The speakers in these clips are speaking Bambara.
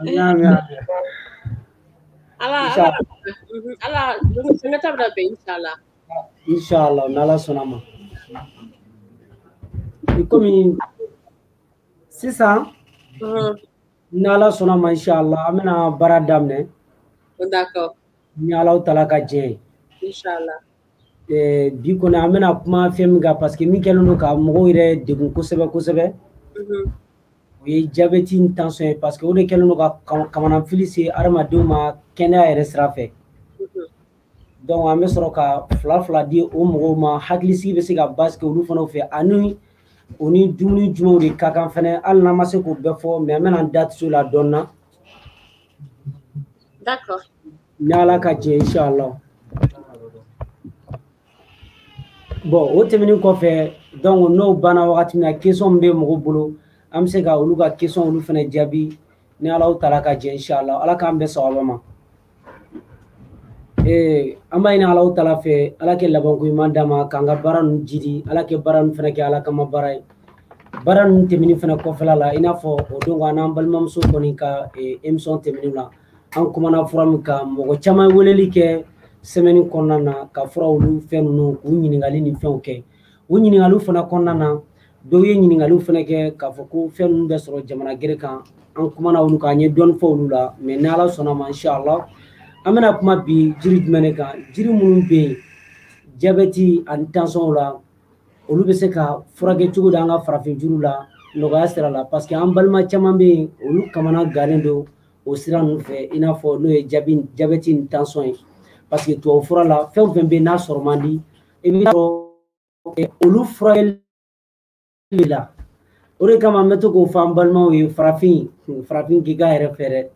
ala ala mhm, ala sɛnɛ ta bɛ bɛn inshallah inshallah n'ala sɔnna ma komi sisan mhm. n'ala sɔnna ma inshallah an bɛna baara daminɛ d'accord ni alaw tala ka jɛ ye inshallah eh, bi kɔni an bɛna kuma fɛn min kan parce que min kɛlen don ka mɔgɔw yɛrɛ degun kosɛbɛ kosɛbɛ mhm. o ye jabɛti ni tansɔn ye parce que o de kɛlen don ka kamanafili se adamadenw ma kɛnɛya yɛrɛ sira fɛ mhm. donc an bɛ sɔrɔ ka fila fila di o mɔgɔw ma hakilisigi bɛ se ka base kɛ olu fanaw fɛ ani o ni dumuni jumɛnw de ka kan fɛnɛ hali n'an ma se k'o bɛɛ fɔ mɛ an bɛna an da tiso la dɔɔnin na D'accord. Ni Ala ka jɛ inshallah. Bon o tɛmɛnen kɔfɛ donc n'o banna wagati min na question min bɛ mɔgɔw bolo an bɛ se ka olu ka question olu fana jaabi ni Alahu taala ka jɛ inshallah Ala k'an bɛɛ sababa ma. Ee an b'a ɲini Alahu taala fɛ Ala kɛ labanko ɲuman d'an ma k'an ka baara ninnu jidi Ala kɛ baara ninnu fana kɛ Ala kama baara ye. baara ninnu tɛmɛni fana kɔfɛla la i n'a fɔ o don kan n'an balimamuso kɔni ka emisɔn tɛmɛnen na an kumana fura min kan mɔgɔ caman weleli kɛ sɛmɛni kɔnɔna na ka fura olu fɛn ninnu k'u ɲininkali ni fɛnw kɛ o ɲininkaliw fana kɔnɔna na dɔw ye ɲininkaliw fana kɛ k'a fɔ ko fɛn ninnu bɛ sɔrɔ jamana gere kan an kumana olu kan an ye dɔɔni fɔ olu la mɛ ni ala sɔnna ma inshallah an bɛna kuma bi jiri jumɛn de kan jiri minnu bɛ yen jabɛti ani tansɔnw la olu bɛ se ka furakɛ cogo di an ka farafin juru la nɔgɔya sira la parce que an balima caman bɛ yen olu kamana gannen don o sira ninnu fɛ i n'a fɔ n'o ye jaabi jabɛti ni tansɔn ye parce que tubabu fura la fɛn o fɛn bɛ yen n'a sɔrɔ man di i bɛ sɔrɔ eh, olu furakɛli de la o de kama n bɛ to k'o fɔ an balimaw ye farafin farafin k'i k'a yɛrɛ fɛ dɛ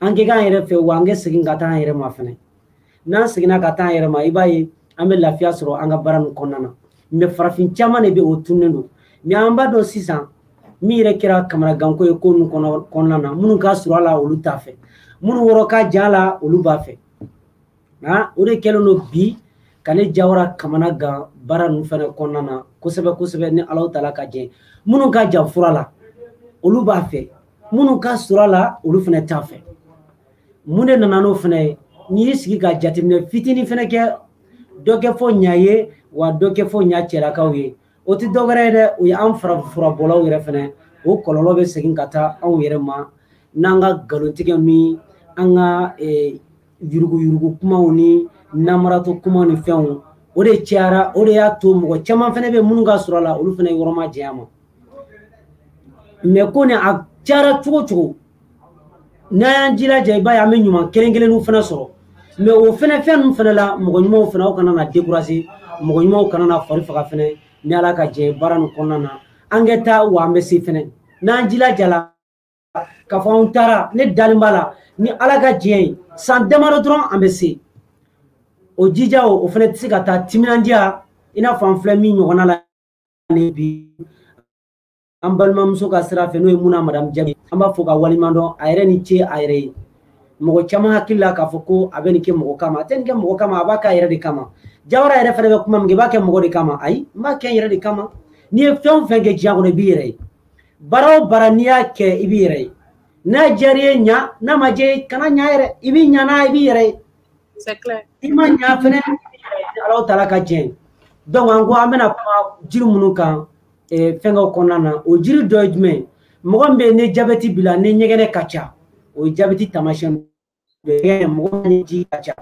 an kɛ k'an yɛrɛ fɛ wa an kɛ segin ka taa an yɛrɛ ma fɛnɛ n'an seginna ka taa an yɛrɛ ma i b'a ye an bɛ lafiya sɔrɔ an ka baara nin kɔnɔna na mɛ farafin caman de bɛ o tunnen don mɛ an b'a dɔn sisan min yɛrɛ kɛra kamanaganko ye ko ninnu kɔnɔna na minnu ka surun a la olu t'a fɛ minnu wɔrɔ ka ja la olu b'a fɛ nka o de kɛlen don bi ka ne jawara kamana gan baara ninnu fana kɔnɔna na kosɛbɛ kosɛbɛ ni alaw tala ka jɛ minnu ka jan fura la olu b'a fɛ minnu ka surun a la olu fana t'a fɛ mun de nana n'o fana ye n'i y'i sigi ka jateminɛ fitinin fana kɛ dɔ kɛ fɔ ɲa ye wa dɔ kɛ fɔ ɲa cɛlakaw ye o tɛ dɔ wɛrɛ ye dɛ o ye an farafinfurabɔlaw yɛrɛ fana o kɔlɔlɔ bɛ segin ka taa anw yɛrɛ ma n'an ka nkalontigɛ ni an ka e, yuruguyurugu kumaw ni namaratɔ kumaw ni fɛnw o de cayara o de y'a to mɔgɔ caman fana bɛ minnu ka sɔrɔ a la olu fana yɔrɔ ma janya ma mɛ ko ni a cayara cogo cogo n'an y'an jilaja i b'a ye an bɛ ɲuman kelen kelenninw fana sɔrɔ mɛ o fana fɛn ninnu fana la mɔgɔ ɲumanw fana aw kana na dekuraze mɔgɔ ɲumanw kana na fari faga fana ni ala ka jɛ baara nin kɔnɔna na an ka taa wa an bɛ se fana n'an jilajala k'a fɔ anw taara ne dalen b'a la ni ala ka jɛ ye san damadɔ dɔrɔn an bɛ se o jija o o fana tɛ se ka taa timinandiya i n'a fɔ an filɛ min ɲɔgɔnna la ni bi an balimamuso ka sira fɛ n'o ye muna madamu jabi an b'a fɔ ka waliman dɔn a yɛrɛ ni ce a yɛrɛ ye mɔgɔ caman hakili la k'a fɔ ko a bɛ nin kɛ mɔgɔ kama a tɛ nin kɛ mɔgɔ kama a b'a k'a yɛrɛ de kama jawara yɛrɛ fana bɛ kuma min kɛ i b'a kɛ mɔgɔ de kama ayi n b'a kɛ n yɛrɛ de kama n'i ye fɛn o fɛn kɛ diɲɛ kɔnɔ i b'i yɛrɛ ye baara o baara n'i y'a kɛ i b'i yɛrɛ ye n'a diyara i ye ɲa n'a ma diya i kana ɲa yɛrɛ i b'i ɲa n'a i b'i yɛrɛ ye i ma ɲa fɛnɛ alaw taala ka jɛn donc an ko an bɛna kuma jiri minnu kan fɛngɛw kɔnɔna na o jiri dɔ ye jumɛn mɔgɔ min bɛ yen ni jabɛti b'i la ni ɲɛgɛnɛ ka ca o ye jabɛti taamasiyɛn dɔ mɔgɔ min ji ka ca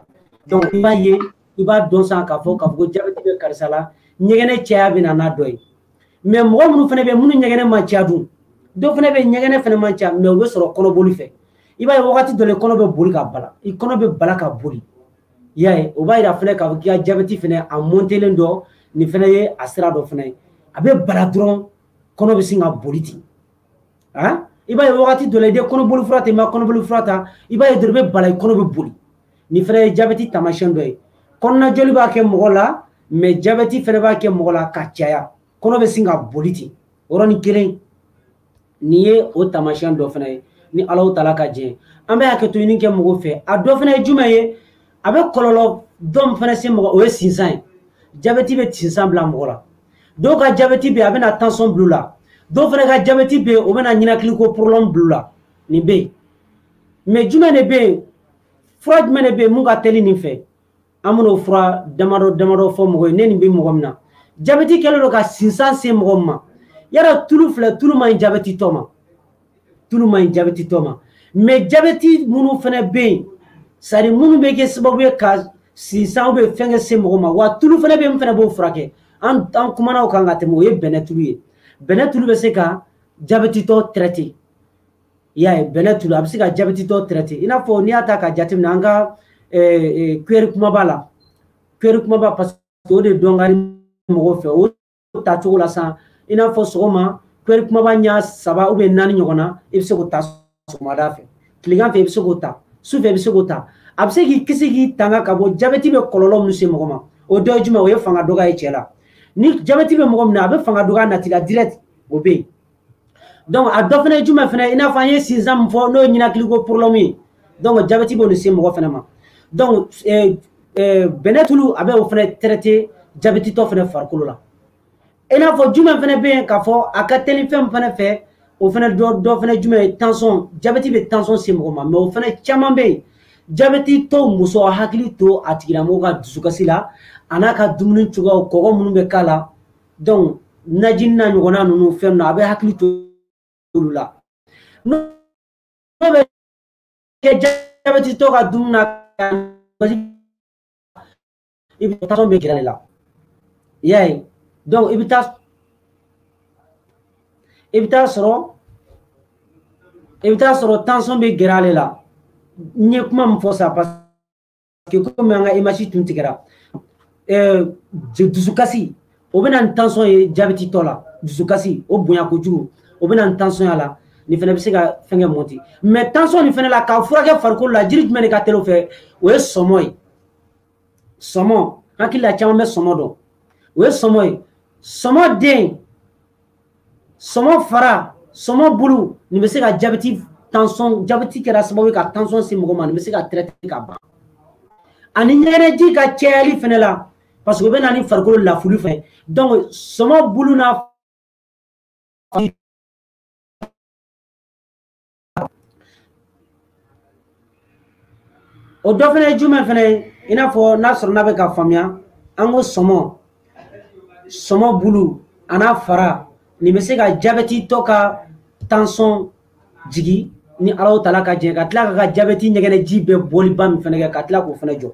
i b'a ye i b'a dɔn san k'a fɔ k'a fɔ ko jabɛti bɛ karisa la ɲɛgɛnɛ caya bɛ na n'a dɔ ye mɛ mɔgɔ minnu fana bɛ yen minnu ɲɛgɛnɛ man ca dun dɔ fana bɛ ɲɛgɛnɛ fana man ca mɛ u bɛ sɔrɔ kɔnɔboli fɛ i b'a ye wagati dɔ la i kɔnɔ bɛ boli ka bala i kɔnɔ bɛ bala ka boli i y'a ye o b'a yira fɛnɛ k'a fɔ k'i ka jabɛti fɛnɛ a mɔntelen dɔ nin fɛnɛ ye a sira dɔ fɛnɛ ye a bɛ bala dɔrɔn kɔnɔ bɛ sin ka boli ten a i b'a ye wagati dɔ la i bɛ kɔnɔboli fura ta i ma kɔnɔboli fura ta i b'a ye dɔrɔn i bɛ bala i kɔnɔ bɛ boli nin fɛnɛ ye jabɛti taamasiyɛn dɔ ye kɔnɔna joli b'a kɛ mɔgɔ la mɛ jabɛti fɛnɛ b'a kɛ mɔgɔ la ka caya kɔnɔ bɛ sin ka boli ten yɔrɔnin kelen nin ye o taamasiyɛn dɔ fana ye ni alaw tala ka jɛ an bɛ hakɛto ɲini kɛ mɔgɔw fɛ a dɔ fana ye jumɛn ye a bɛ kɔlɔlɔ dɔn fana se mɔgɔ o ye sinsan ye jabɛti bɛ sinsan bila mɔgɔ la dɔw ka jabɛti bɛ yen a bɛna tansɔn bila u la dɔw fana ka jabɛti bɛ yen o bɛna ɲɛnakiliko porobilɛmu bila u la nin bɛ yen mɛ jumɛn de bɛ yen fura jumɛn de bɛ yen mun ka teli nin fɛ an bɛn'o fura damadɔ damadɔ fɔ mɔgɔ ye ne nin bɛ mɔgɔ min na jabɛti kɛlen don ka sinsan se mɔgɔ min ma yala tulu filɛ tulu man ɲi jabɛti tɔ ma tulu man ɲi jabɛti tɔ ma mɛ jabɛti minnu fana bɛ yen sari minnu bɛ kɛ sababu ye ka sinsan bɛ fɛn kɛ se mɔgɔ ma wa tulu fana bɛ yen min fana b'o furakɛ an an kumana o kan ka tɛmɛ o ye bɛnɛ tulu ye bɛnɛ tulu bɛ se ka jabɛti tɔ tɛrɛte i y'a ye bɛlɛ tulu a bɛ se ka jabɛtitɔ tɛrɛte i n'a fɔ n'i y'a ta ka jateminɛ an ka kuɛri kumaba la kuɛri kumaba parce que o de dɔn ka di mɔgɔw fɛ o ta cogo la san i n'a fɔ sɔgɔma kuɛri kumaba ɲɛ saba ubiyɛn naani ɲɔgɔn na i bɛ se k'o ta sɔgɔmada fɛ tilegan fɛ i bɛ se k'o ta su fɛ i bɛ se k'o ta a bɛ se k'i kisi k'i tanga ka bɔ jabɛti bɛ kɔlɔlɔ min se mɔgɔ ma o dɔ ye jumɛn o ye fanga dɔgɔya ye cɛ la ni jabɛti bɛ mɔgɔ min na a bɛ fanga dɔgɔya natila dirɛti o bɛ yen donc a dɔ fana ye jumɛn fana i n'a fɔ an ye sinsan min fɔ n'o ye ɲinakiligo problème ye donc jabɛti b'o de se mɔgɔ fana ma donc eh, eh, bɛnɛ tulu a bɛ o fana traité jabɛtitɔ fana farikolo la i n'a fɔ jumɛn fana bɛ yen k'a fɔ a ka teli fɛn fana fɛ o fana dɔ dɔ fana jumɛn ye tension jabɛti bɛ tension se mɔgɔ ma mɛ o fana caman bɛ yen jabɛti tɔw muso hakili to a tigilamɔgɔ ka dusukasi la a n'a ka dumuni cogoyaw kɔgɔ minnu bɛ k'a la donc naji na ɲɔgɔnna ninnu fɛn na a bɛ hakili to olu la n'o bɛ kɛ jabɛtitɔ ka dumuni na i bɛ tasɔn bɛ gɛrɛ de la i y'a ye donc i bɛ taa i bɛ taa sɔrɔ i bɛ taa sɔrɔ tansɔn bɛ gɛrɛ ale la n ye kuma min fɔ sa parce que komi an ka image tun tigɛra dusukasi o bɛna ni tansɔn ye jabɛti tɔ la dusukasi o bonya kojugu o bɛna ni tansɔn y'a la nin fana bɛ se ka fɛnkɛ mɔti mɛ tansɔn nin fana la k'a furakɛ farikolo la jiri jumɛn de ka teli o fɛ o ye sɔmɔ ye sɔmɔ hakili la caman bɛ sɔmɔ dɔn o ye sɔmɔ ye sɔmɔ den sɔmɔ fara sɔmɔ bulu nin bɛ se ka jabɛti tansɔn jabɛti kɛra sababu ye ka tansɔn se mɔgɔ ma nin bɛ se ka tɛrɛte ka ban ani ɲɛgɛnɛji ka cayali fɛnɛ la parce que o bɛ na ni farikolo lafuli fɛ donc sɔmɔ bulu n'a o dɔ fana ye jumɛn fana ye i n'a fɔ n'a sɔrɔ n'a bɛ ka faamuya an ko sɔmɔ sɔmɔ bulu a n'a fara nin bɛ se ka jabɛti tɔ ka tansɔn jigi ni alaw tala ka jɛ ka tila ka ka jabɛti ɲɛgɛnɛ ji bɛɛ bɔliba min fana kɛ ka tila k'o fana jɔ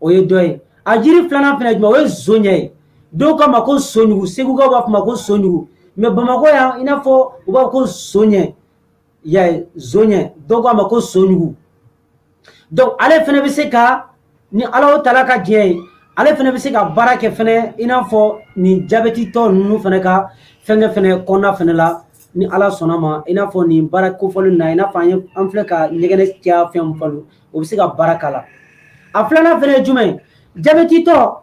o ye dɔ ye a jiri filanan fana jumɛn o ye zo ɲɛ ye dɔw k'a ma ko soɲugu segukaw b'a fɔ ma ko soɲugu mɛ bamakɔ yan i n'a fɔ u b'a fɔ ko zo ɲɛ y'a ye zo ɲɛ dɔw k'a ma ko soɲugu donc ale fana bɛ se ka ni ala o taala ka diɲɛ ye ale fana bɛ se ka baara kɛ fana i n'a fɔ nin jabɛti tɔ ninnu fana ka fɛnkɛ fana kɔnɔna fana la ni ala sɔnna ma i n'a fɔ nin baara kofɔli na i n'a fɔ an ye an filɛ ka ɲɛgɛnɛ caya fɛn falo o bɛ se ka baara k'a la a filanan fana ye jumɛn ye jabɛtitɔ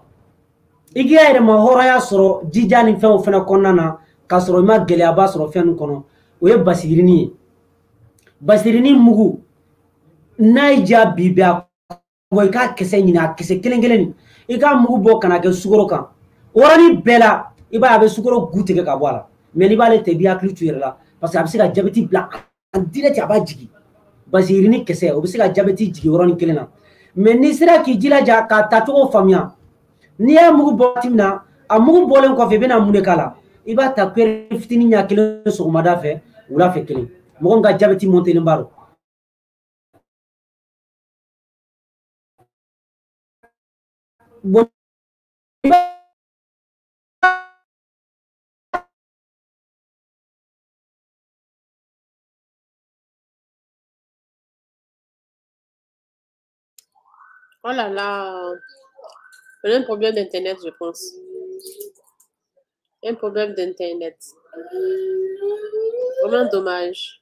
i k'i yɛrɛ ma hɔrɔnya sɔrɔ jija ni fɛnw fana kɔnɔna na k'a sɔrɔ i ma gɛlɛyaba sɔrɔ fɛn min kɔnɔ o ye basigirini ye basigirini mugu n'a y'i diya bi bɛ a bɔ i k'a kisɛ ɲini a kisɛ kelen kelen i k'a mugu bɔ kana kɛ sukoro kan o yɔrɔnin bɛɛ la i b'a ye a bɛ sukoro gu tigɛ ka bɔ a la mɛ n'i b'ale tɛ i b'i hakili to i yɛrɛ la parce que a bɛ se ka jabɛti bila a direct a b'a jigin baziyirini kisɛ o bɛ se ka jabɛti jigin yɔrɔnin kelen na mɛ n'i sera k'i jilaja k'a tacogo faamuya n'i y'a mugu bɔ waati min na a mugu bɔlen kɔfɛ i bɛna mun de k'a la i b'a ta pere fitinin ɲɛ kelen sɔgɔmada fɛ wula fɛ kelen mɔgɔ min ka jabɛti mɔntelen b'a dɔn là là, on a un problème d'Internet, je pense. Un problème d'Internet. Vraiment dommage.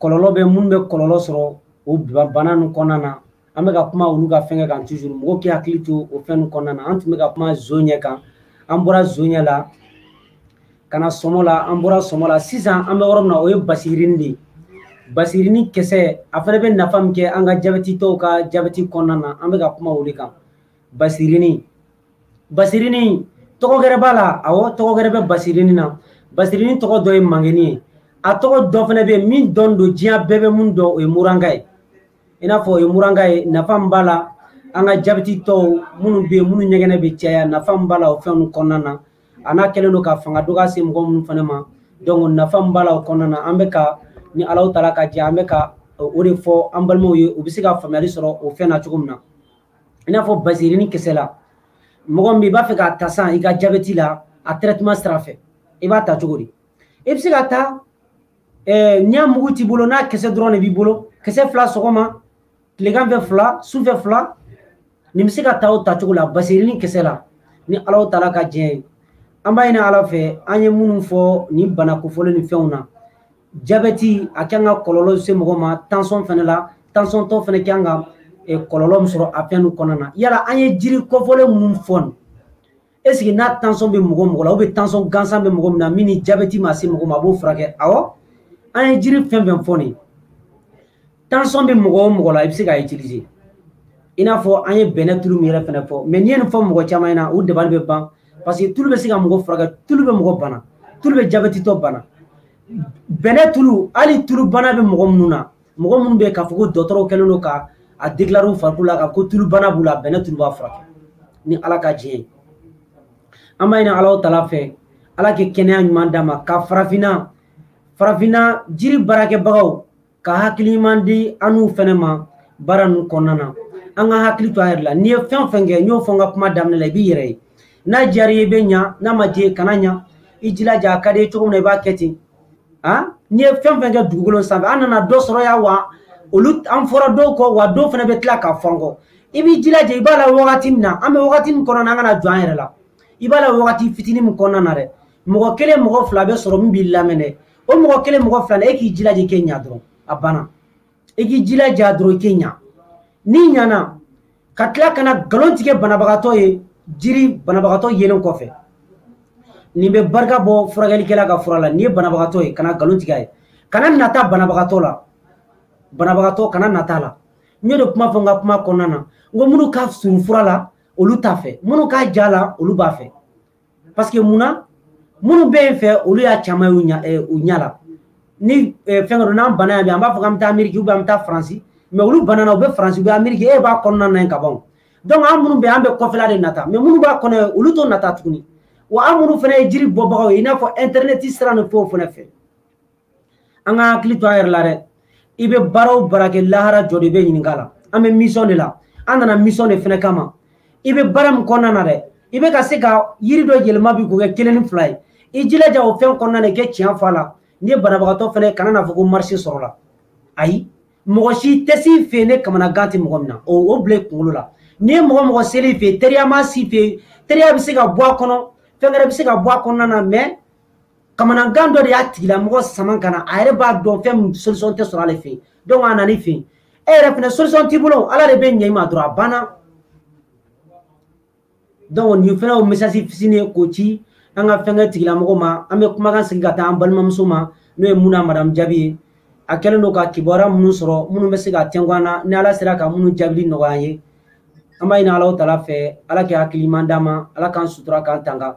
kɔlɔlɔ bɛ minnu bɛ kɔlɔlɔ sɔrɔ o bana ninnu kɔnɔna na an bɛ ka kuma olu ka fɛngɛ kan tuzuru mɔgɔw k'i hakili to o fɛn ninnu kɔnɔna na an tun bɛ ka kuma zo ɲɛ kan an bɔra zo ɲɛ la ka na sɔmɔ la an bɔra sɔmɔ la sisan an bɛ yɔrɔ min na o ye basiyirini de ye basiyirini kisɛ a fana bɛ nafa min kɛ an ka jabɛti tɔw ka jabɛti kɔnɔna na an bɛ ka kuma o de kan basiyirini basirini tɔgɔ gɛrɛ b'a la awɔ tɔgɔ gɛrɛ bɛ basirini na basirini tɔgɔ dɔ ye mangeni ye a tɔgɔ dɔ fana bɛ yen min dɔn don diɲɛ bɛɛ bɛ mun dɔn o ye muranka ye i n'a fɔ o ye muranka ye nafa min b'a la an ka jabɛti tɔw minnu bɛ yen minnu ɲɛgɛnɛ bɛ caya nafa min b'a la o fɛn ninnu kɔnɔna na a n'a kɛlen don ka fanga dɔgɔya se mɔgɔ minnu fana ma nafa min b'a la o kɔnɔna na an bɛ ka ni alaw taara ka jɛ an bɛ ka o de fɔ an balimaw ye u bɛ se ka faamuyali sɔrɔ o fɛn na cogo min na i n'a fɔ bazirini kisɛ la mɔgɔ min bɛ i b'a fɛ k'a ta san i ka jabɛti la a traitement sira fɛ i b'a ta cogo di i bɛ se ka ta eh, ɲa mugu t'i bolo n'a kisɛ dɔrɔn de b'i bolo kisɛ fila sɔgɔma tilegan fɛ fila su fɛ fila nin bɛ se ka ta o tacogo la bazirini kisɛ la ni alaw taala ka diɲɛ ye an b'a ɲini ala fɛ an ye minnu fɔ nin bana kofɔlen ni fɛnw na jabɛti a kan ka kɔlɔlɔ se mɔgɔ ma tansɔn fana la tansɔn tɔ fana kan ka eh, kɔlɔlɔ min sɔrɔ a fɛn ninnu kɔnɔna na yala an ye jiri kɔfɔlen minnu fɔ nin eseke n'a tansɔn bɛ mɔgɔ mɔgɔ la u bɛ tansɔn gansan bɛ mɔgɔ min na min ni jabɛti ma se mɔgɔ ma a b'o furakɛ awɔ an ye jiri fɛn fɛn fɔ nin tansɔn bɛ mɔgɔ o mɔgɔ la i bɛ se ka itilize i n'a fɔ an ye bɛnɛ tulu min yɛrɛ fɛnɛ fɔ mɛ n'i ye nin fɔ mɔgɔ caman ɲɛna u dabali bɛ ban paseke tulu bɛ se ka mɔgɔ furakɛ tulu bɛ mɔgɔ bana tulu bɛ jabɛtitɔ bana bɛnɛ tulu hali tulu bana bɛ mɔgɔ minnu na mɔgɔ minnu bɛ k'a fɔ ko dɔgɔtɔrɔw kɛlen don ka a dekilare u farikolo la ka ko tulu bana b'u la bɛnɛ tulu b'a furakɛ ni ala ka diɲɛ ye an b'a ɲini alaw tala fɛ ala kɛ kɛnɛya ɲuman d'a ma ka farafinna farafinna jiri baarakɛbagaw ka hakili ɲuman di an n'u fɛnɛ ma baara ninnu kɔnɔna na an ka hakili to a yɛrɛ la n'i ye fɛn o fɛn kɛ n y'o fɔ n ka kuma daminɛ la i b'i yɛrɛ ye n'a diyara i ye i bɛ ɲa n'a ma diya kana ɲa i jilaja a ka di i cogo min na i b'a kɛ ten a n'i ye fɛn fɛn kɛ dugukolo sanfɛ an nana dɔ sɔrɔ yan wa olu an fɔra dɔw kɔ wa dɔw fana bɛ tila k'a fɔ an kɔ i b'i jilaja i b'a la wagati min na an bɛ wagati min kɔnɔna na an kana jɔ an yɛrɛ la i b'a la wagati fitinin min kɔnɔna na dɛ mɔgɔ kelen mɔgɔ fila bɛ sɔrɔ min b'i lamɛn dɛ o mɔgɔ kelen mɔgɔ fila la e k'i jilaja i k'e ɲa dɔrɔn a banna i k'i jilaja dɔrɔn i k'e ɲa n'i ɲana ka tila kana nkalon tigɛ banabagatɔ ye jiri banabagatɔ yelen kɔfɛ nin bɛ barika bɔ furakɛlikɛla ka fura la nin ye banabagatɔ ye kana nkalon tigɛ a ye kana nata banabagatɔ la banabagatɔ kana nata la n y'o de kuma fɔ n ka kuma kɔnɔna na n ko minnu ka surun fura la olu t'a fɛ minnu k'a ja la olu b'a fɛ parce que mun na minnu bɛ yen fɛ olu y'a caman ye u ɲa eh, u ɲa la ni eh, fɛn dɔ n'an bana yan bi an b'a fɔ k'an bɛ taa ameriki ubiyɛn an bɛ taa faransi mɛ olu banana u bɛ faransi u bɛ ameriki e b'a kɔnɔna na yen ka ban o donc an minnu bɛ yen an bɛ kɔfɛla de nata mɛ minnu b'a kɔnɔ yen olu t'o nata tuguni wa an minnu fana ye jiri bɔbagaw ye i n'a fɔ intɛrnɛti sira ni fɛnw fana fɛ an ka hakili to an yɛrɛ la dɛ i bɛ baara o baara kɛ lahara jɔ de bɛ ɲininka la an bɛ misɔn de la an nana misɔn de fɛnɛ kama i bɛ baara min kɔnɔna na dɛ i bɛ ka se ka yiri dɔ yɛlɛma bi k'o kɛ kelen ni fila ye i jilaja o fɛn kɔnɔna na i kɛ tiɲɛ fɔ a la n'i ye banabagatɔ fɛnɛ kana n'a fɔ ko marisi sɔrɔ la ayi mɔgɔ si tɛ si fɛ yen ne kamanagan tɛ mɔgɔ min na o o bila i kunkolo la n'i ye mɔgɔ mɔgɔ seli fɛ yen teriya ma si fɛ yen teriya bɛ se ka bɔ a kɔnɔ fɛn wɛrɛ bɛ se ka bɔ a kɔnɔna na mɛ kamanagan dɔ de y'a tigilamɔgɔ sama ka na a yɛrɛ b'a dɔn fɛn min solution tɛ sɔrɔ ale fɛ yen donc a nana i fɛ yen e yɛrɛ fɛnɛ solution t'i bolo ala de bɛ ɲɛ i ma dɔrɔn a banna donc nin fɛnɛ o message fitinin ye k'o ci an ka fɛnkɛ tigilamɔgɔ ma an bɛ kumakan sigi ka taa an balimamuso ma n'o ye muna madamu jaabi ye a kɛlen don ka kibaruya minnu sɔrɔ minnu bɛ se ka tɛnku an na ni ala sera ka minnu jaabili nɔgɔya ye an b'a ɲini alaw tala fɛ ala kɛ hakiliman d'a ma ala k'an sutura k'an tanga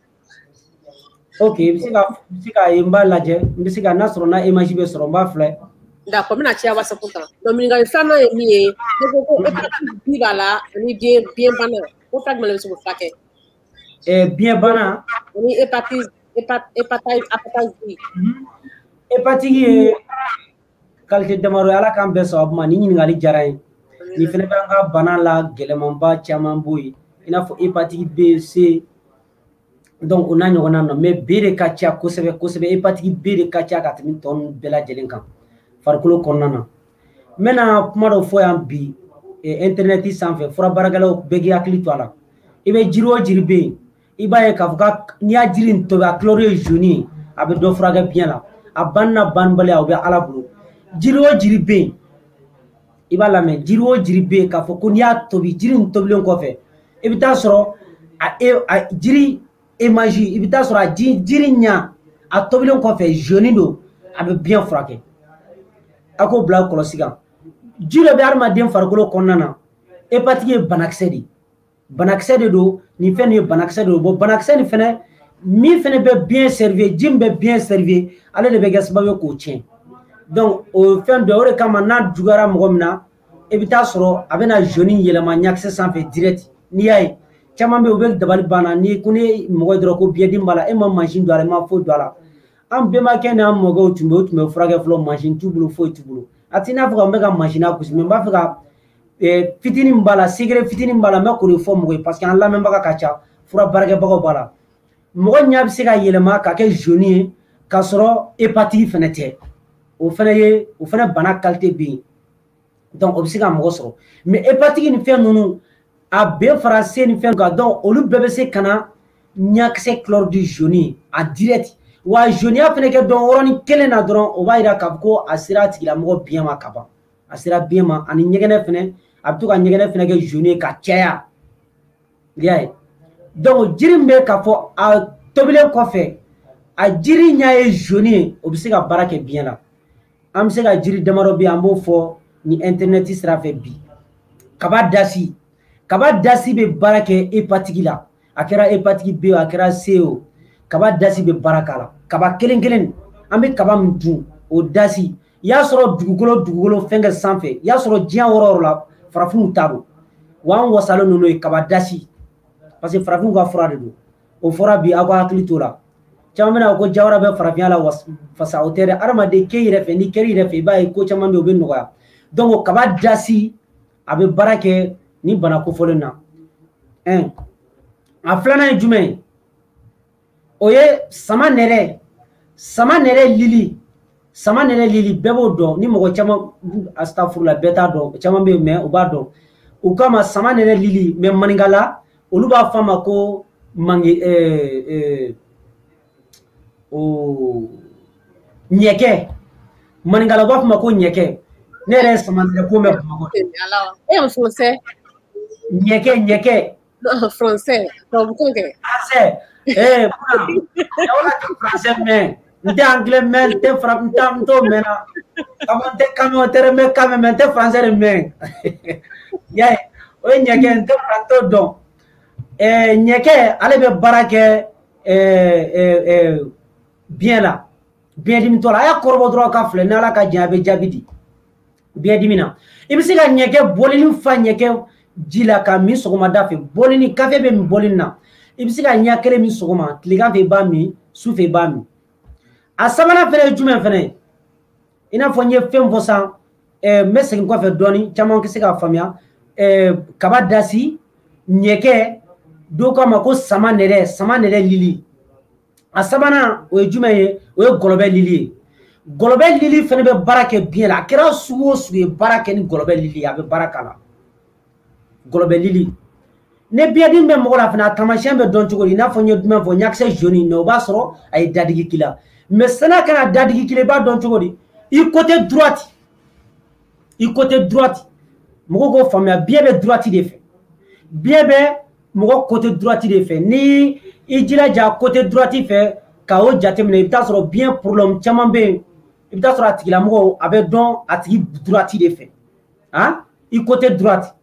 ok i bɛ se ka i bɛ se ka ye n b'a lajɛ n bɛ se ka n'a sɔrɔ n'a image bɛ sɔrɔ n b'a filɛ. d'accord n bɛna caya wasapu kan donc ɲininkali filanan ye min ye ne ko ko hepatite B b'a la ani biɲɛ biɲɛbana ko fɛn jumɛn de bɛ se k'o furakɛ. ɛɛ biɲɛbana. ani hepatite hepatite hepatite B. hepatite ye kalite damadɔ ye ala k'an bɛɛ sababu ma ni ɲininkali diyara ye nin fɛnɛ bɛ an ka bana la gɛlɛmanba caman b'o ye i n'a fɔ hepatite b c donc o n'a ɲɔgɔnna nɔ mɛ b de ka ca kosɛbɛ kosɛbɛ hepatite b de ka ca ka tɛmɛ tɔ ninnu bɛɛ lajɛlen kan farikolo kɔnɔna na n bɛna kuma dɔ fɔ yan bi intɛrɛnɛti sanfɛ fura baarakɛlaw bɛɛ k'i hakili to a la i bɛ jiri o jiri bɛ yen i b'a ye k'a fɔ ka n'i y'a jiri in tobi a kulɛri ye zoni ye a bɛ dɔ furakɛ biɲɛ la a banni na banbaliya o bɛ ala bolo jiri o jiri bɛ yen i b'a lamɛn jiri o jiri bɛ yen k'a fɔ ko n'i y'a tobi jiri in tobilen kɔfɛ i bɛ taa sɔrɔ a e a jiri emazi i bɛ taa sɔrɔ a ji jiri ɲa a tobilen kɔfɛ zoni don a bɛ biɲɛ furakɛ a k'o bila kɔlɔsi kan ji dɔ bɛ hadamaden farikolo kɔnɔna na epatiki ye banakisɛ de ye banakisɛ de don nin fɛn nin ye banakisɛ de don bɔn banakisɛ nin fɛnɛ min fɛnɛ bɛ biɲɛ sɛrive ji min bɛ biɲɛ sɛrive ale de bɛ kɛ sababu ye k'o tiɲɛ donc o ye fɛn dɔ ye o de kama n'a juguyara mɔgɔ min na i bɛ taa sɔrɔ a bɛna joni yɛlɛma ɲakisɛ sanfɛ direct n'i y'a ye caman bɛ yen u bɛ dabali banna ni ko ne mɔgɔ ye dɔrɔn ko biɲɛdimi b'a la e ma mansin don a la i ma foyi don a la an bɛnbakɛ n'an mɔkɛw tun bɛ u tun bɛ furakɛ fɔlɔ mansin t'u bolo foyi t'u bolo a t'i n'a fɔ ka n bɛ ka mansin na gosi mɛ n b'a fɛ ka fitinin b'a la sigere fitinin b'a la n bɛ k'o de fɔ mɔgɔ ye parce que an lamɛnbaga ka ca fura baarakɛbagaw b'a la mɔgɔ ɲɛ bɛ se ka yɛlɛma ka kɛ zoni ye k'a sɔrɔ epatiti fɛnɛ tɛ o fɛnɛ ye o fɛnɛ bana kalite bɛ yen donc o bɛ se ka mɔgɔ sɔrɔ mɛ epatiti ni fɛn ninnu a bɛ fara se ni fɛn kan donc olu bɛɛ bɛ se ka na ɲakisɛ kulɔri di zoni a dirɛti wa zoniya fɛnɛ kɛ dɔn yɔrɔnin kelen na dɔrɔn o b'a yira k'a fɔ ko a sera a tigilamɔgɔ biɲɛ ma ka ban a sera biɲɛ ma ani ɲɛgɛnɛ fɛnɛ a bɛ to ka ɲɛgɛnɛ fɛnɛ kɛ zone ka caya i y'a ye donc jiri min bɛ k'a fɔ a tobilen kɔfɛ a jiri ɲɛ ye zone ye o bɛ se ka baara kɛ biɲɛ la an bɛ se ka jiri damadɔ bɛ yen an b'o fɔ ni internet sira fɛ bi kaba dasi kaba dasi bɛ baara kɛ hepatiki la a kɛra hepatiti b a kɛra se o kaba dasi bɛ baara k'a la kaba kelen kelen an bɛ kaba min dun o dasi i y'a sɔrɔ dugukolo dugukolo fɛn kɛ sanfɛ i y'a sɔrɔ diɲɛ wɔɔrɔ yɔrɔ la farafinw ta don wa an wasalen ninnu ye kaba dasi parce que farafinw ka fura de don o fɔra bi aw ka hakili t'o la caman bɛna ko jawara bɛ farafinya la fasa o tɛ dɛ adamaden k'e yɛrɛ fɛ n'i kɛr'i yɛrɛ fɛ i b'a ye ko caman bɛ yen o bɛ nɔgɔya donc kaba dasi a bɛ baara kɛ ni bana kofɔlen na ɛn a filanan ye jumɛn ye o ye sama nɛrɛ sama nɛrɛ lili sama nɛrɛ lili bɛɛ b'o dɔn ni mɔgɔ caman asitafurula bɛɛ t'a dɔn caman bɛ yen mɛ u b'a dɔn u k'a ma sama nɛrɛ lili mɛ maninkala olu b'a fɔ a ma ko mange ɛɛ ɛɛ o ɲɛkɛ maninkala b'a fɔ ma ko ɲɛkɛ ne yɛrɛ ye samanɛrɛ ko mɛn bamakɔ e ye français ɲɛkɛ ɲɛkɛ français tubabuko kɛ français ee muna yawla ka français mɛn n tɛ anglais mɛn n tɛ fara n t'a n t'o mɛn na kama n tɛ kamion tɛrɛ mɛn kame mɛn n tɛ français de mɛn y'a ye o ye ɲɛkɛ n tɛ n t'o dɔn ɲɛkɛ ale bɛ baara kɛ biyɛn la biyɛndimitɔ la a y'a kɔrɔbɔ dɔrɔn ka filɛ ni ala ka jɛn a bɛ jaabi di biyɛndimi na i bɛ se ka ɲɛkɛ bɔlini fa ɲɛkɛ ji la ka min sɔgɔmada fɛ bɔlini kafe bɛ min bɔlini na i bɛ se ka ɲɛ kelen min sɔgɔma tilegan fɛ i b'a min su fɛ i b'a min a sabanan fɛnɛ ye jumɛn fɛnɛ ye i n'a fɔ n ye fɛn fɔ san n bɛ segin kɔfɛ dɔɔni caman tɛ se k'a faamuya kaba dasi ɲɛkɛ dɔw k'a ma ko sama nɛrɛ sama nɛrɛ lili a sabanan o ye jumɛn ye o ye gɔlɔbɛ lili ye gɔlɔbɛ lili fana bɛ baara kɛ biɲɛ la a kɛra sugu o sugu ye baara kɛ ni gɔlɔbɛ lili ye a bɛ baara k'a la gɔlɔbɛ lili ne biyɛdimi bɛ mɔgɔ la fana a taamasiyɛn bɛ dɔn cogo di i n'a fɔ n ye dumɛn fɔ ɲakisɛ zoni mɛ o b'a sɔrɔ a ye dadigi k'i la mɛ sɛnɛ kana dadigi k'i la i b'a dɔn cogo di i kote droite i kote droite mɔgɔw k'o faamuya biyɛn bɛ droite de fɛ biyɛn bɛ mɔgɔ kote droite de fɛ ni i jilaja kote droite fɛ ka o jateminɛ i bɛ taa sɔrɔ biyɛn problème caman bɛ yen i bɛ taa sɔrɔ a tigilamɔgɔ a bɛ dɔn a tigi droite de fɛ ah i côté droite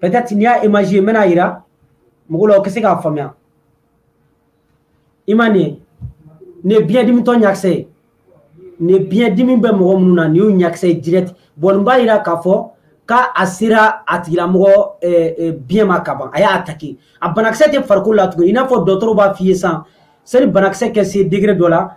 peut-être n'i y'a émager n bɛna yira mɔgɔ la o ka se k'a faamuya i ma nin ye nin ye biɲɛdimitɔ ɲakisɛ ye nin ye biɲɛdimi bɛ mɔgɔ minnu na nin y'o ɲakisɛ ye direct bɔn nin b'a yira k'a fɔ k'a a sera a tigilamɔgɔ eh, eh, biɲɛ ma ka ban a y'a atake a banakisɛ tɛ farikolo la tuguni i n'a fɔ dɔgɔtɔrɔw b'a f'i ye sisan sani banakisɛ ka se degere dɔ la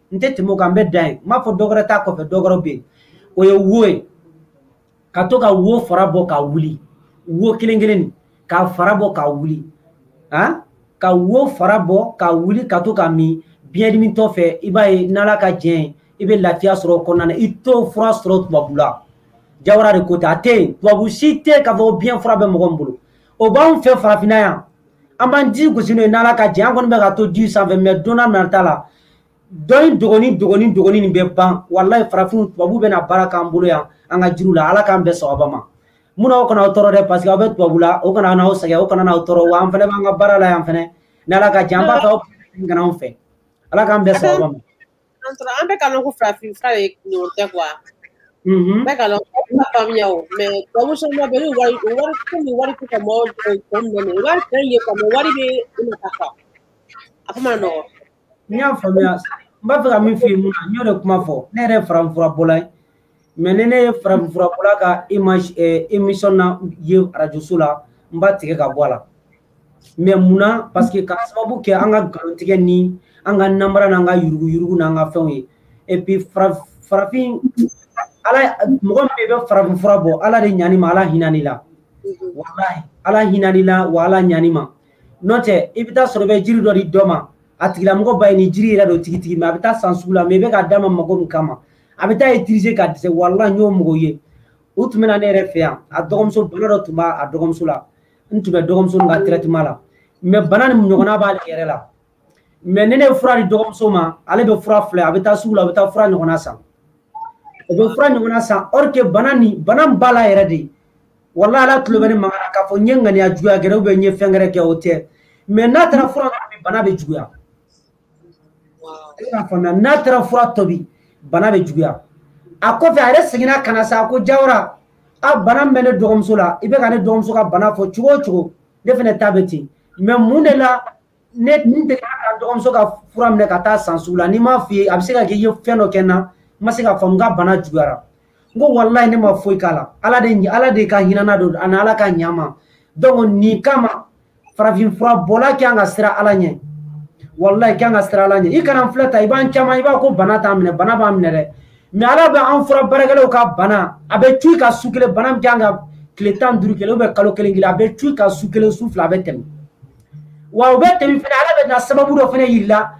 n tɛ tɛmɛ o kan n bɛ dan ye n b'a fɔ dɔ wɛrɛ t'a kɔfɛ dɔ wɛrɛ bɛ yen o ye wo ye ka to ka wo fara bɔ ka wuli wo kelen kelen nin ka fara bɔ ka wuli han ka wo fara bɔ ka wuli ka to ka min biɲɛdimitɔ fɛ i b'a ye n'ala ka jɛn ye i bɛ lafiya sɔrɔ o kɔnɔna na i t'o fura sɔrɔ tubabu la jawara de ko tɛ a tɛ yen tubabu si tɛ k'a fɔ ko biɲɛ fura bɛ mɔgɔ min bolo o b'anw fɛ farafinna yan an b'an di gosi n'o ye n'ala ka jɛn an kɔni bɛ ka to di sanfɛ mɛ don n'a nata la dɔ in dogoni dogoni dogoni nin bɛ ban walayi farafinw tubabu bɛna baara k'an bolo yan an ka jiriw la ala k'an bɛɛ sababa ma mun aw kana aw tɔɔrɔ dɛ parce que aw bɛ tubabu la o kana n'aw sɛgɛn o kana n'aw tɔɔrɔ wa an fana b'an ka baara la yan fana ni ala ka jan an b'a fɛ aw kana anw fɛ ala k'an bɛɛ sababa ma an bɛ ka lɔn ko farafin fura de ɲɔgɔn tɛ kuwa n bɛ ka lɔn aw ka faamuya o mɛ tubabu sɔn ma bɛn ni wari wari ko ni wari ko ka mɔgɔw tɔ minɛ wari tɛ ye ka mɛ wari bɛ e ma ka fa a kuma nɔgɔ n y'a faamuya n b'a fɛ ka min f'i ye mun na n y'o de kuma fɔ ne yɛrɛ ye farafinfura bɔla ye mɛ ni ne ye farafinfura bɔla ka image eh, émission na ye arajo so la n b'a tigɛ ka bɔ a la mɛ mun na parce que ka sababu kɛ an ka nkalontigɛ ni an ka namara n'an ka yuruguyurugu n'an ka fɛnw ye et puis farafin ala mɔgɔ min bɛ bɛ farafin fura bɔ ala de ɲani ma ala hinani la walahi ala hinani la wa ala ɲani ma n'o tɛ i bɛ taa sɔrɔ i bɛ jiri dɔ di dɔ ma a tigilamɔgɔ ba ye nin jiri yɛrɛ don tigitigi mɛ a bɛ taa san sugu la mɛ i bɛ k'a d'a ma mago min kama a bɛ taa itirize ka dɛsɛ wala n y'o mɔgɔw ye u tun bɛna ne yɛrɛ fɛ yan a dɔgɔmuso bana dɔ tun b'a a dɔgɔmuso la n tun bɛ dɔgɔmuso nin ka tɛrɛtima la mɛ bana nin ɲɔgɔnna b'ale yɛrɛ la mɛ ni ne ye fura di dɔgɔmuso ma ale bɛ fura filɛ a bɛ taa sugu la a bɛ taa fura ɲɔgɔnna san o bɛ fura ɲɔgɔnna san or que bana nin bana min b'a la yɛrɛ de wala ala tulo bɛ ne mankan na k'a fɔ n ye ŋaniya juguya gɛrɛ ubiyɛn n ye fɛn gɛrɛ kɛ o tɛ mɛ n'a taara fura tobi bana bɛ juguya e k'a faamuya n'a taara fura tobi bana bɛ juguya a kɔfɛ a yɛrɛ seginna ka na sa ko jawara a bana min bɛ ne dɔgɔmuso la i bɛ ka ne dɔgɔmuso ka bana fɔ cogo o cogo ne fana ta bɛ ten mɛ mun de la ne n tɛ ka dɔgɔmuso ka fura minɛ ka taa san sugu la n'i m'a f'i ye a bɛ se ka kɛ i ye fɛn dɔ kɛ n na n ma se ka faamu n ka bana juguyara n ko walayi ne ma foyi k'a la ala de ala de ka hinana don ani ala ka ɲa ma donc nin kama farafin fura bɔla kɛ an ka sira ala ɲɛ walayi kɛ an ka sira ala ɲɛ i kana n filɛ ta i b'an caman i b'a ko bana t'a minɛ bana b'a minɛ dɛ mɛ ala bɛ an fura baarakɛlaw ka bana a bɛ cu ka su kelen bana min kɛ an ka tile tan duuru kelen ubiyɛn kalo kelen kelen a bɛ cu ka su kelen su fila a bɛ tɛmɛ wa u bɛ tɛmɛ fana ala bɛ na sababu dɔ fana yir'i la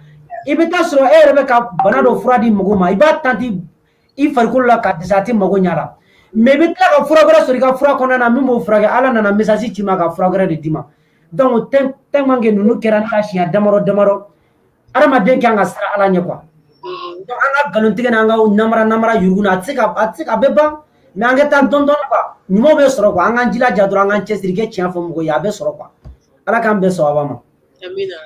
i bɛ taa sɔrɔ e yɛrɛ bɛ ka bana dɔ fura di mɔgɔw ma i b'a tanti i farikolo la ka dɛsɛ a tɛ mago ɲa la mɛ i bɛ tila ka fura wɛrɛ sɔrɔ i ka fura kɔnɔna na min b'o furakɛ ala nana mesasi ci ma ka fura wɛrɛ de d'i ma donc tellement que ninnu kɛra ne ka siɲɛ damadɔ damadɔ adamaden kan ka siran ala ɲɛ kuwa donc an ka nkalontigɛ n'an ka namara namara yurugu na a tɛ se ka a tɛ se ka a bɛ ban mɛ an ka taa dɔn dɔn kuwa ɲumanw bɛ sɔrɔ kuwa an k'an jilaja dɔrɔn an k'an cɛsiri kɛ tiɲɛ fɔ mɔgɔ ye a bɛ sɔrɔ kuwa ala k'an bɛn sababa ma amina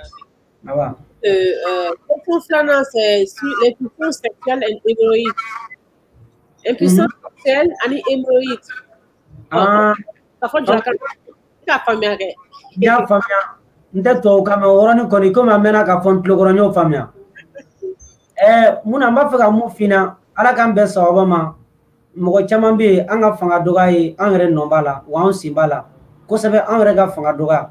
awa euh, euh, question filanan c'est sur les questions sexuelles et hémorroïdes impuissance mhm. sexuelle ani hémorroïde ah. ka fɔ jɔlaka K'a faamuya kɛ. N y'a faamuya. N tɛ tubabukan mɛn o yɔrɔnin kɔni komi an mɛnna ka fɔ n tulokɔrɔ n y'o faamuya. Ɛɛ mun na n b'a fɛ ka mun f'i ɲɛna Ala k'an bɛn sababa ma mɔgɔ caman bɛ yen an ka fanga dɔgɔya ye an yɛrɛ nɔ b'a la wa anw sen b'a la kosɛbɛ anw yɛrɛ ka fanga dɔgɔya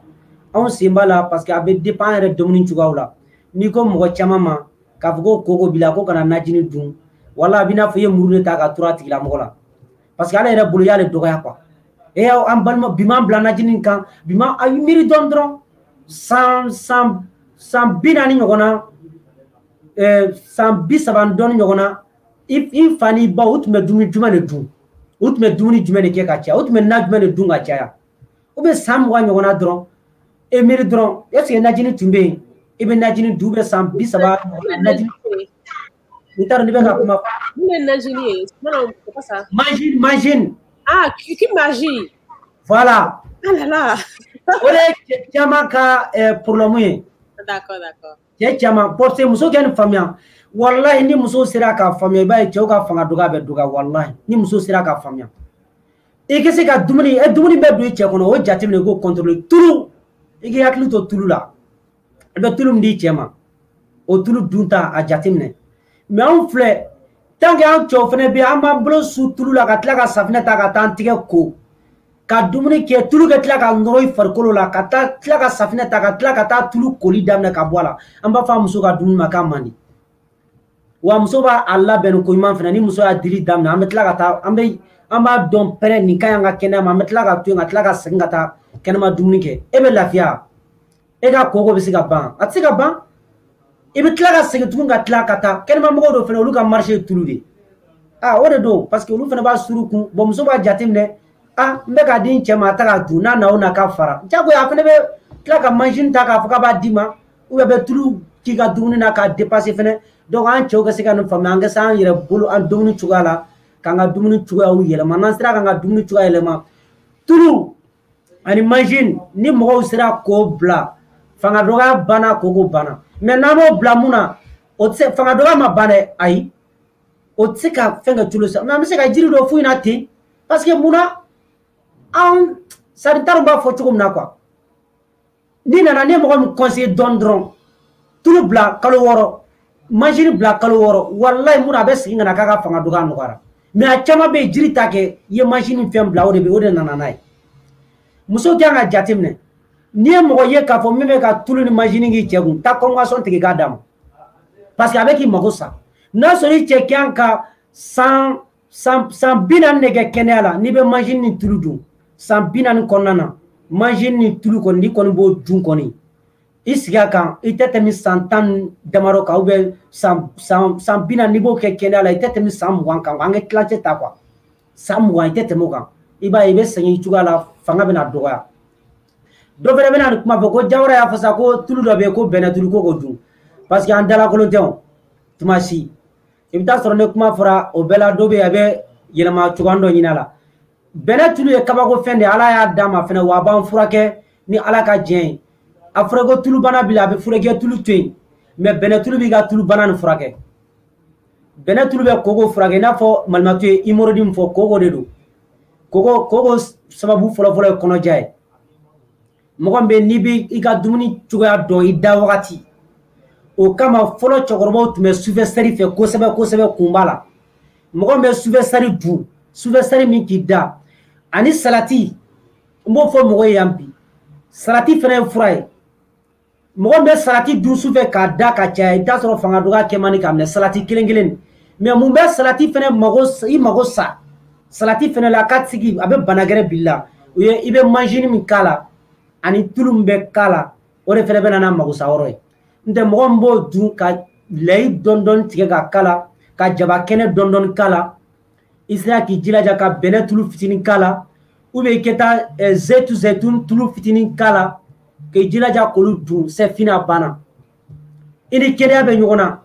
anw sen b'a la parce que a bɛ depend an yɛrɛ dumuni cogoyaw la n'i ko mɔgɔ caman ma k'a fɔ ko koko b'i la ko kana najini dun wala a b'i n'a fɔ i ye muru de ta ka tura a tigilamɔgɔ la parce que ala yɛrɛ bolo y'ale dɔgɔya quoi e y'aw an balima bi m'an bila najini kan bi ma a miiri dɔn dɔrɔn san san san bi naani ɲɔgɔn na eh, san bi saba ni dɔɔni ɲɔgɔn na i fa n'i baw u tun bɛ dumuni jumɛn de dun u tun bɛ dumuni jumɛn de kɛ ka caya u tun bɛ na jumɛn de dun ka caya u bɛ san mugan ɲɔgɔn na dɔrɔn e miiri dɔrɔn ɛseke najini tun bɛ yen i bɛ najini du bɛ san bi saba najini n t'a dɔn n'i bɛ ka kuma. mun ye najini ye sinon o ka sa. majini majini. ah ki maji. voilà. alala. o de ye cɛ caman ka problème ye. d'accord d'accord. cɛ caman parce que muso kɛ nin faamuya walahi ni muso sera k'a faamuya i b'a ye cɛw ka fanga dɔgɔya bɛ dɔgɔya walahi ni muso sera k'a faamuya. i ka se ka dumuni ɛ dumuni bɛɛ don i cɛ kɔnɔ o jateminɛ i k'o contrôler tulu i k'i hakili to tulu la. i bɛ tulu min di cɛ ma o tulu dunta a jateminɛ mɛ anw filɛ tanke an cɛw fana bɛ an b'an bolo su tulu la ka tila ka safinɛ ta ka taa an tigɛ ko ka dumuni kɛ tulu ka tila ka nɔrɔ i farikolo la ka taa tila ka safinɛ ta ka tila ka taa tulu koli daminɛ ka bɔ a la an b'a fɔ a muso ka dumuni ma k'a man di wa muso b'a a labɛn ni ko ɲuman fana ni muso y'a dili daminɛ an bɛ tila ka taa an bɛ an b'a dɔn pɛrɛn nin ka ɲi an ka kɛnɛya ma an bɛ tila ka to yen ka tila ka segin ka taa kɛnɛma dumuni kɛ e bɛ lafiya e ka koko bɛ se ka ban a tɛ se ka ban i bɛ tila ka segin tugun ka tila ka taa kɛnɛmamɔgɔw dɔ fana olu ka marché ye tulu de ye a o de don parce que olu fana b'a suru kun bɔn muso b'a jateminɛ a n bɛ k'a di n cɛ ma a ta k'a dun n'a na o na k'a fara jagoya a fana bɛ tila ka mansin ta k'a fɔ k'a b'a d'i ma ou bien bɛ tulu k'i ka dumuni na k'a dépasser fɛnɛ donc an cɛw ka se ka nin faamuya an ka se an yɛrɛ bolo an dumuni cogoya la k'an ka dumuni cogoyaw yɛlɛma n'an sera k'an ka dumuni cogoya yɛlɛma tulu ani manzini ni mɔgɔw sera k'o bila fanga dɔgɔya banna koko banna mɛ n'an b'o bila mun na o tɛ se fanga dɔgɔya ma ban dɛ ayi o tɛ se ka fɛn kɛ tulu sa mɛ an bɛ se ka jiri dɔ f'u ɲɛna ten parce que mun na anw sanitariw b'a fɔ cogo min na kuwa ne nana ne mɔgɔ min conseiller dɔn dɔrɔn tulu bila kalo wɔɔrɔ manzini bila kalo wɔɔrɔ walayi mun a bɛ sigi kana k'a ka fanga dɔgɔya nɔgɔyara mɛ a caman bɛ yen jiri ta kɛ ye manzini fɛn bila o de bɛ o de nana n'a ye muso kan ka jate minɛ n'i ye mɔgɔ ye k'a fɔ min bɛ ka tulu ni manzini k'i cɛ kun taa kɔnkɔsɔn tigɛ k'a d'a ma parce que a bɛ k'i mago sa n'a sɔrɔ i cɛ kan ka san san san bi naani de kɛ kɛnɛya la n'i bɛ mansin ni tulu dun san bi naani kɔnɔna na mansin ni tulu kɔni n'i kɔni b'o dun kɔni i sigi a kan i tɛ tɛmɛ san tan damadɔ kan ubiyɛn san san san bi naani n'i b'o kɛ kɛnɛya la i tɛ tɛmɛ san mugan kan an ka tilancɛ ta kuwa san mugan i tɛ tɛmɛ o kan i b'a ye i bɛ sɛgɛn cogoya la fanga bɛna dɔgɔya dɔ fɛnɛ bɛna nin kuma fɔ ko jawara y'a fɔ sa ko tulu dɔ bɛ yen ko bɛnɛ tulu ko k'o dun paseke an dalakolon tɛ o tuma si i bɛ taa sɔrɔ ni kuma fɔra o bɛɛ la dɔ bɛ yen a bɛ yɛlɛma cogoya dɔ ɲini a la bɛnɛ tulu ye kabako fɛn de ye ala y'a d'a ma fɛnɛ wa a b'an furakɛ ni ala ka diɲɛ ye a fɔra ko tulubana b'i la a bɛ furakɛ tulu to yen mɛ bɛnɛ tulu b'i ka tulubana nin furakɛ bɛnɛ tulu bɛ koko furakɛ i n'a fɔ malimatu ye imorodi min fɔ koko de don koko koko sababu fɔlɔfɔlɔ ye kɔnɔja ye mɔgɔ min bɛ n'i bɛ i ka dumuni cogoya dɔn i da wagati o kama fɔlɔ cɛkɔrɔbaw tun bɛ sufɛsɛri fɛ kosɛbɛ kosɛbɛ kunba la mɔgɔ min bɛ sufɛsɛri dun sufɛsɛri min k'i da ani salati n b'o fɔ mɔgɔ ye yan bi salati fana ye fura ye mɔgɔ bɛ salati dun su fɛ k'a da ka caya i bɛ t'a sɔrɔ fanga dɔgɔya kɛ man di k'a minɛ salati kelen kelen mɛ mun bɛ salati fɛnɛ mago i mago sa salati fɛnɛ la k'a sigi a bɛ bana gɛrɛ bili la o ye i bɛ manzini min k'a la ani tulu min bɛ k'a la o de fɛnɛ bɛ na n'a mago sa yɔrɔ ye n tɛ mɔgɔ min b'o dun ka layi dɔɔni dɔɔni tigɛ ka k'a la ka jaba kɛnɛ dɔɔni dɔɔni k'a la i sera k'i jilaja ka bɛnɛ tulu fitinin k'a la ubiyɛn i kɛ taa eh, zetu zɛtun tulu fitinin k'a la k'i jilaja k'olu dun sɛfina banna i ni kɛnɛya bɛ ɲɔgɔn na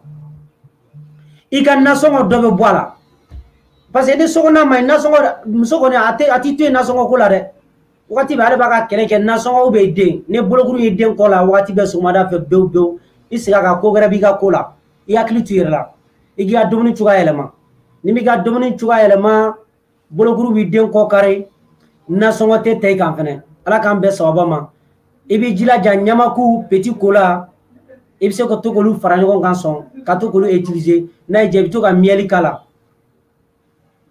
i ka nasɔngɔ dɔ bɛ bɔ a la parce que ni sokɔnɔna ma ɲi nasɔngɔ muso kɔni a tɛ a t'i to yen nasɔngɔ ko la dɛ wagati bɛɛ ale b'a ka kɛlɛ kɛ nasɔngɔw bɛ den ni bolokuru ye den kɔ la wagati bɛɛ sɔgɔmada fɛ bewu bewu i segin a kan ko wɛrɛ b'i ka ko la i hakili t'u yɛrɛ la i k'i ka dumuni cogoya yɛlɛma ni b'i ka dumuni cogoya yɛlɛma bolokuru b'i den kɔ kari nasɔngɔ tɛ ta i kan fɛnɛ ala k'an bɛɛ sababa ma i b'i jilaja ɲamaku peti ko la i bɛ se ka to k'olu fara ɲɔgɔn kan sɔn ka to k'olu utiliser n'a y'i diya i bɛ to ka miyɛli k'a la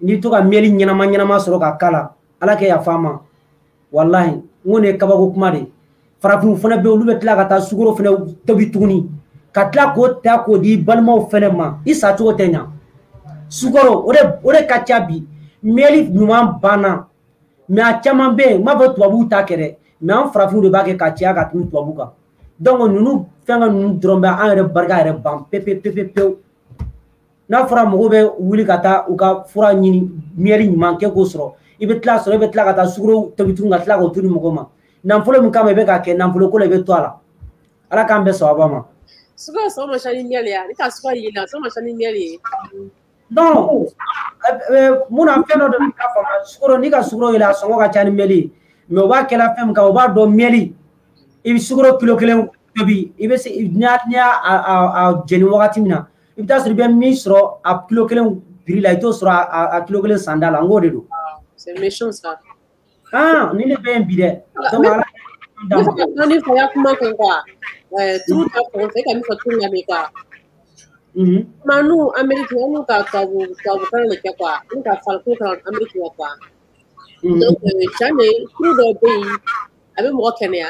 n'i to ka mieli ɲɛnama ɲɛnama sɔrɔ ka k'a la ala kɛ yafa an ma walahi n ko nin ye kabako kuma de farafinw fana bɛ olu bɛ tila ka taa sukoro fana tobi tuguni ka tila k'o ta k'o di balimaw fana ma i sacogo tɛ ɲa sukoro o de o de ka ca bi mieli ɲuman banna mɛ a caman bɛ yen n b'a fɔ tubabuw ta kɛ dɛ mɛ an farafinw de b'a kɛ ka caya ka tɛmɛ tubabu kan donc ninnu fɛn ka ninnu dɔrɔn bɛ an yɛrɛ barika yɛrɛ ban pepe pepe pewu n'a fɔra mɔgɔw bɛ wuli ka taa u ka fura ɲini miyɛri ɲuman kɛ k'o sɔrɔ i bɛ tila sɔrɔ i bɛ tila ka taa sukoro tobi tuguni ka tila k'o tunu mɔgɔ ma nafolo min kama i bɛ k'a kɛ nafolo ko la i bɛ to a la ala k'an bɛɛ sababa ma. sukoro sɔrɔ ma ca ni miyɛri ye a ni ka sukoro y'i la sɔrɔ ma ca ni miyɛri ye. non mun na fɛn dɔ de bɛ ka faamu sukoro n'i ka sukoro yɛlɛ a sɔngɔ ka ca ni miyɛri ye mɛ o b'a kɛla fɛn min kan o b'a dɔn miyɛri i bɛ sukoro kilo kelen tobi i bɛ se n'i y'a jeni wagati min na. i bɛ taa sɔrɔ i bɛ min sɔrɔ a kilo kelen piri la i t'o sɔrɔ a kilo kelen sanda la n k'o de don ah ni ne bɛ yen bi dɛ ne faya kuma kɛ ka turu ta fan fɛ ka min fɔ turu lamɛn ka kuma n'u ameriki an n'u ka tubabu tubabukan de kɛ kuwa n'u ka farikolo kan ameriki la kuwa donc can de turu dɔw bɛ yen a bɛ mɔgɔ kɛnɛya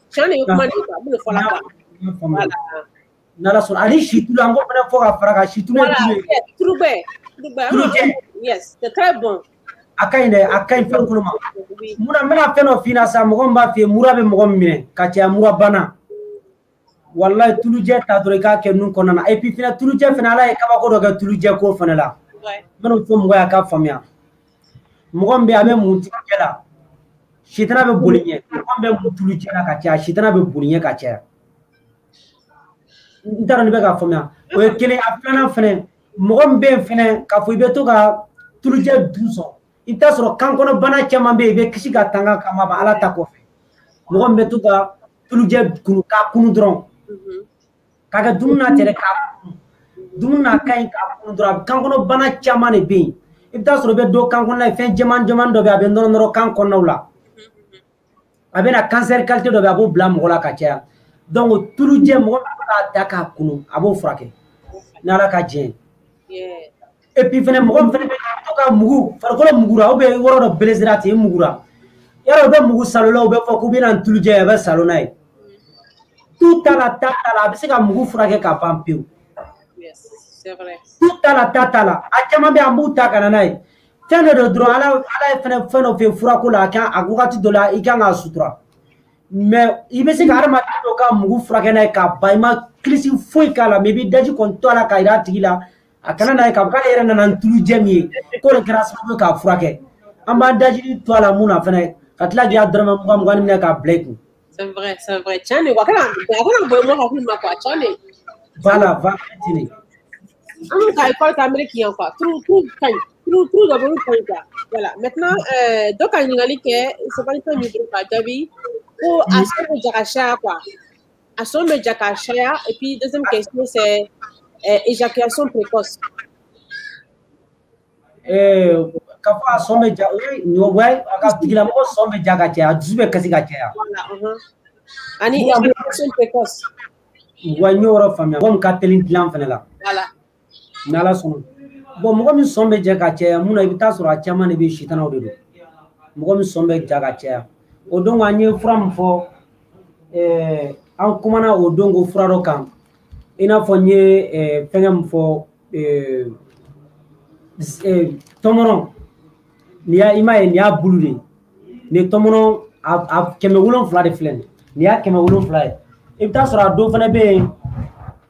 cɛn de ye kuma de ye a b'o fɔ la quoi n'ala sɔnna ani situlu an ko fana fɔ ka fara kan situlu ye tulu ye tulu bɛɛ tulu bɛɛ tulu jɛ yes c'est très bon a ka ɲi dɛ a ka ɲi farikolo ma mun na n bɛna fɛn dɔ f'i la sa mɔgɔ min b'a f'i ye mura bɛ mɔgɔ min minɛ ka caya mura bana walayi tulujɛ ta dɔrɔn i k'a kɛ nun kɔnɔna na et puis fana tulujɛ fana ala ye kabako dɔ kɛ tulujɛ ko fana la n bɛn'o fɔ mɔgɔ y'a ka faamuya mɔgɔ min bɛ a bɛ mun tigi cɛ la sitana bɛ boli ɲɛ mɔgɔ min bɛ mun tulu cɛ la ka caya sitana bɛ boli ɲɛ ka caya n t'a dɔn ni bɛ k'a faamuya o ye kelen a filanan fɛnɛ mɔgɔ min bɛ yen fɛnɛ k'a fɔ i bɛ to ka tulujɛ dun sɔn i bɛ t'a sɔrɔ kan kɔnɔ bana caman bɛ yen i bɛ kisi ka tanga ka maba ala ta kɔfɛ mɔgɔ min bɛ to ka tulujɛ kunu k'a kunu dɔrɔn k'a kɛ dumuni na tɛ dɛ k'a kun dumuni na ka ɲi k'a kun dɔrɔn a bɛ kan kɔnɔ bana caman de bɛ yen i bɛ taa sɔrɔ i bɛ dɔ kan kɔnɔna ye fɛn jɛman jɛman dɔ bɛ yen a bɛ nɔrɔ nɔrɔ kan kɔnɔnaw la a bɛ na kansɛri kalite dɔ bɛ yen a b'o bila mɔgɔ la ka caya donc tulu jɛ mɔgɔ min b'a da k'a kunun a b'o furakɛ n'ala ka jɛ ye. epi fɛnɛ mɔgɔ min fɛnɛ bɛ to ka mugu farikolo mugura u bɛ yɔrɔ dɔ belesera ten mugura yɔrɔ bɛ mugu salo la u bɛ fɔ k'u bɛna n tulujɛ a bɛ salo n'a ye tu ta la ta ta la a bɛ se ka mugu furakɛ ka ban pewu tu ta la ta ta la a caman bɛ an b'u ta ka na n'a ye fɛn dɔ don dɔrɔn ala ala ye fɛnɛ fɛn dɔ fɛ furako la a kan a wagati dɔ la i kan k'a sutura mɛ i bɛ se ka hadamaden dɔ ka mugu furakɛ n'a ye k'a ban i ma kilisi foyi k'a la mɛ i bɛ daji kɔni to a la k'a yira a tigi la a kana n'a ye k'a fɔ k'ale yɛrɛ nana ni tulujɛ min ye k'o de kɛra sababu ye k'a furakɛ an b'an dajili to a la mun na fɛnɛ ka tila k'i ka dɔrɔmɛ mugan mugan minɛ k'a bila i kun C'est vrai, c'est vrai. Tiens, wa kana wa kana boye mo ka kuma kwa tiens. voilà voilà tini An ka école ka Amérique yan quoi. Trou trou kañ. Trou trou da bolu kañ quoi. Voilà. Maintenant euh do ka ɲininkali kɛ Sabali fɛn min bolo ka jaabi ko a se ko jagasiya quoi. a son bɛ ja k'a caya et puis deuxième question c'est euh, éjaculation précoce eh, k'a fɔ a sɔn bɛ ja ɲɔgɔn a ka tigilamɔgɔ sɔn bɛ ja ka caya a dusu bɛ kasi ka caya uh-huh. ani éjaculation précoce wa n y'o yɔrɔ faamuya komi ka teli dilan fana la ni ala sɔnna bɔn mɔgɔ min sɔn bɛ jɛ ka caya mun na i bɛ taa sɔrɔ a caman de bɛ sitanaw de don mɔgɔ min sɔn bɛ ja ka caya o don an ye fura min fɔ eh, an kumana o don ko fura dɔ kan i n'a fɔ n ye eh, fɛngɛ min fɔ eh, tɔmɔnɔ ni y'a i m'a ye nin y'a bulu de ye nin tɔmɔnɔ a kɛmɛ wolonfila de filɛ nin nin y'a kɛmɛ wolonfila ye i bɛ taa sɔrɔ a don fana bɛ yen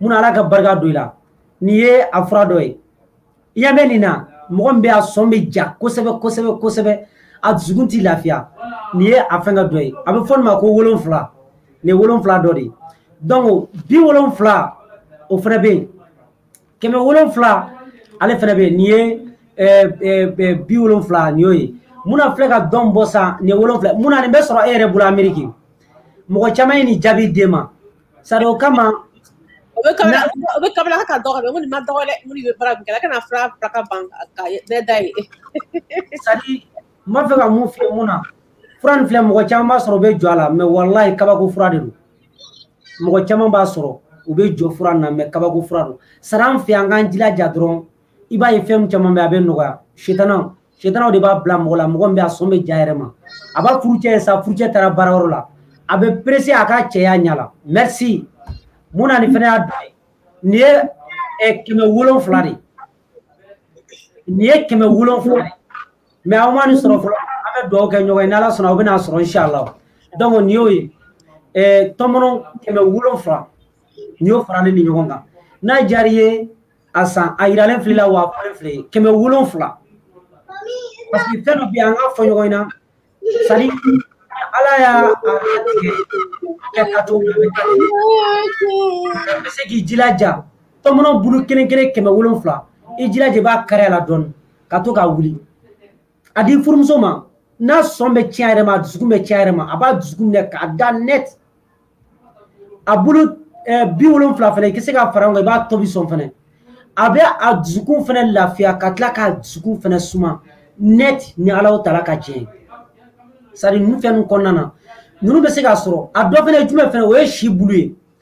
mun ala ka barika don i la nin ye a fura dɔ ye i ɲɛ bɛ nin na mɔgɔ min bɛ a sɔn bɛ ja kosɛbɛ kosɛbɛ kosɛbɛ a dusukun t'i lafiya nin ye a fɛn ka dɔ ye a bɛ fɔ nin ma ko wolonfila nin ye wolonfila dɔ de ye donc bi wolonfila o fana bɛ yen kɛmɛ wolonfila ale fana bɛ yen nin ye eh, eh, eh, bi wolonfila nin y'o ye munna filɛ ka dɔn bɔ san nin ye wolonfila munna nin bɛ sɔrɔ e yɛrɛ bolo ameriki mɔgɔ caman ye nin jaabi d'e ma sari o kama o bɛ kabila o bɛ kabila ka dɔgɔ dɛ ko nin ma dɔgɔ dɛ minnu bɛ baara min kɛ kana fura fura ka ban ka ne da ye sadi n b'a fɛ ka mun f'i ye mun na fura nin filɛ mɔgɔ caman b'a sɔrɔ u bɛ jɔ a la mɛ walayi kabako fura de don mɔgɔ caman b'a sɔrɔ u bɛ jɔ fura na mɛ kabako fura don sara an fɛ an k'an jilaja dɔrɔn i b'a ye fɛn caman bɛ a bɛ nɔgɔya setana setanaw de b'a bila mɔgɔ la mɔgɔ min bɛ a sɔn bɛ ja yɛrɛ ma a b'a furucɛ ye sa furucɛ taara baara yɔrɔ la a bɛ perese a ka cɛya ɲɛ la merci mun na nin fana y'a da ye nin ye eh, kɛmɛ wolonfila de ye nin ye kɛmɛ wolonfila de ye mɛ aw ma nin sɔrɔ fɔlɔ an bɛ dugawu kɛ ɲɔgɔn ye n'ala sɔnna aw bɛna sɔrɔ inshallah donc nin y'o ye eh, tɔmɔnɔ kɛmɛ wolonfila nin y'o fara ne ni ɲɔgɔn kan n'a diyara i ye a san a yiralen filila wa fɔlen file kɛmɛ wolonfila parce que fɛn dɔ bɛ an ka fɔ ɲɔgɔn in na sadi ala y'a a tigɛ kɛ ka cogo min na a bɛ kɛ ten bɛ se k'i jilaja tɔmɔnɔ bulu kelen kelen kɛmɛ wolonfila i jilaja i b'a kari a la dɔɔni ka to ka wuli a di furumuso ma n'a sɔn bɛ tiɲɛ yɛrɛ ma a dusukun bɛ tiɲɛ yɛrɛ ma a b'a dusukun minɛ k'a da net a bolo bi wolonfila fana i tɛ se ka fara ɲɔgɔn kan i b'a tobi sɔn fana a bɛ a dusukun fana lafiya ka tila k'a dusukun fana suma net ni alaw tala ka jɛ sari ninnu fɛn ninnu kɔnɔna na ninnu bɛ se ka sɔrɔ a dɔ fana ye jumɛn fana o ye si bulu ye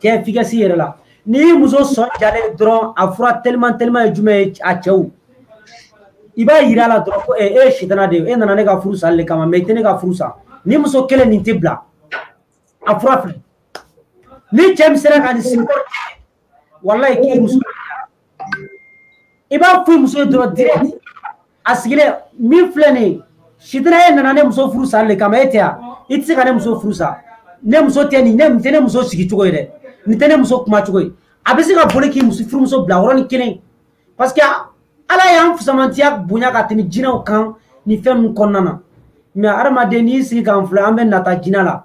cɛ efficace yɛrɛ la n'i ye muso sɔn jalen dɔrɔn a fura teliman teliman ye jumɛn ye a cɛw i b'a yira a la dɔrɔn ko e ye sitana de ye e nana ne ka furu sali de kama mɛ i tɛ ne ka furu sa ni muso kelen nin tɛ bila a fura filɛ ni cɛ min sera ka nin sigi walayi k'i muso i b'a fɔ muso ye dɔrɔn direct a sigilen min filɛ nin ye sitina ye nana ne muso furu sa le kama e tɛ yan i tɛ se ka ne muso furu sa ne muso tɛ nin ne nin tɛ ne muso sigi cogo ye dɛ nin tɛ ne muso kuma cogo ye a bɛ se ka boli k'i muso furumuso bila yɔrɔnin kelen parce que ala y'an fusamantiya bonya ka tɛmɛ jinɛw kan nin fɛn ninnu kɔnɔna na mɛ hadamaden n'i sigi k'an filɛ an bɛ nata jinɛ la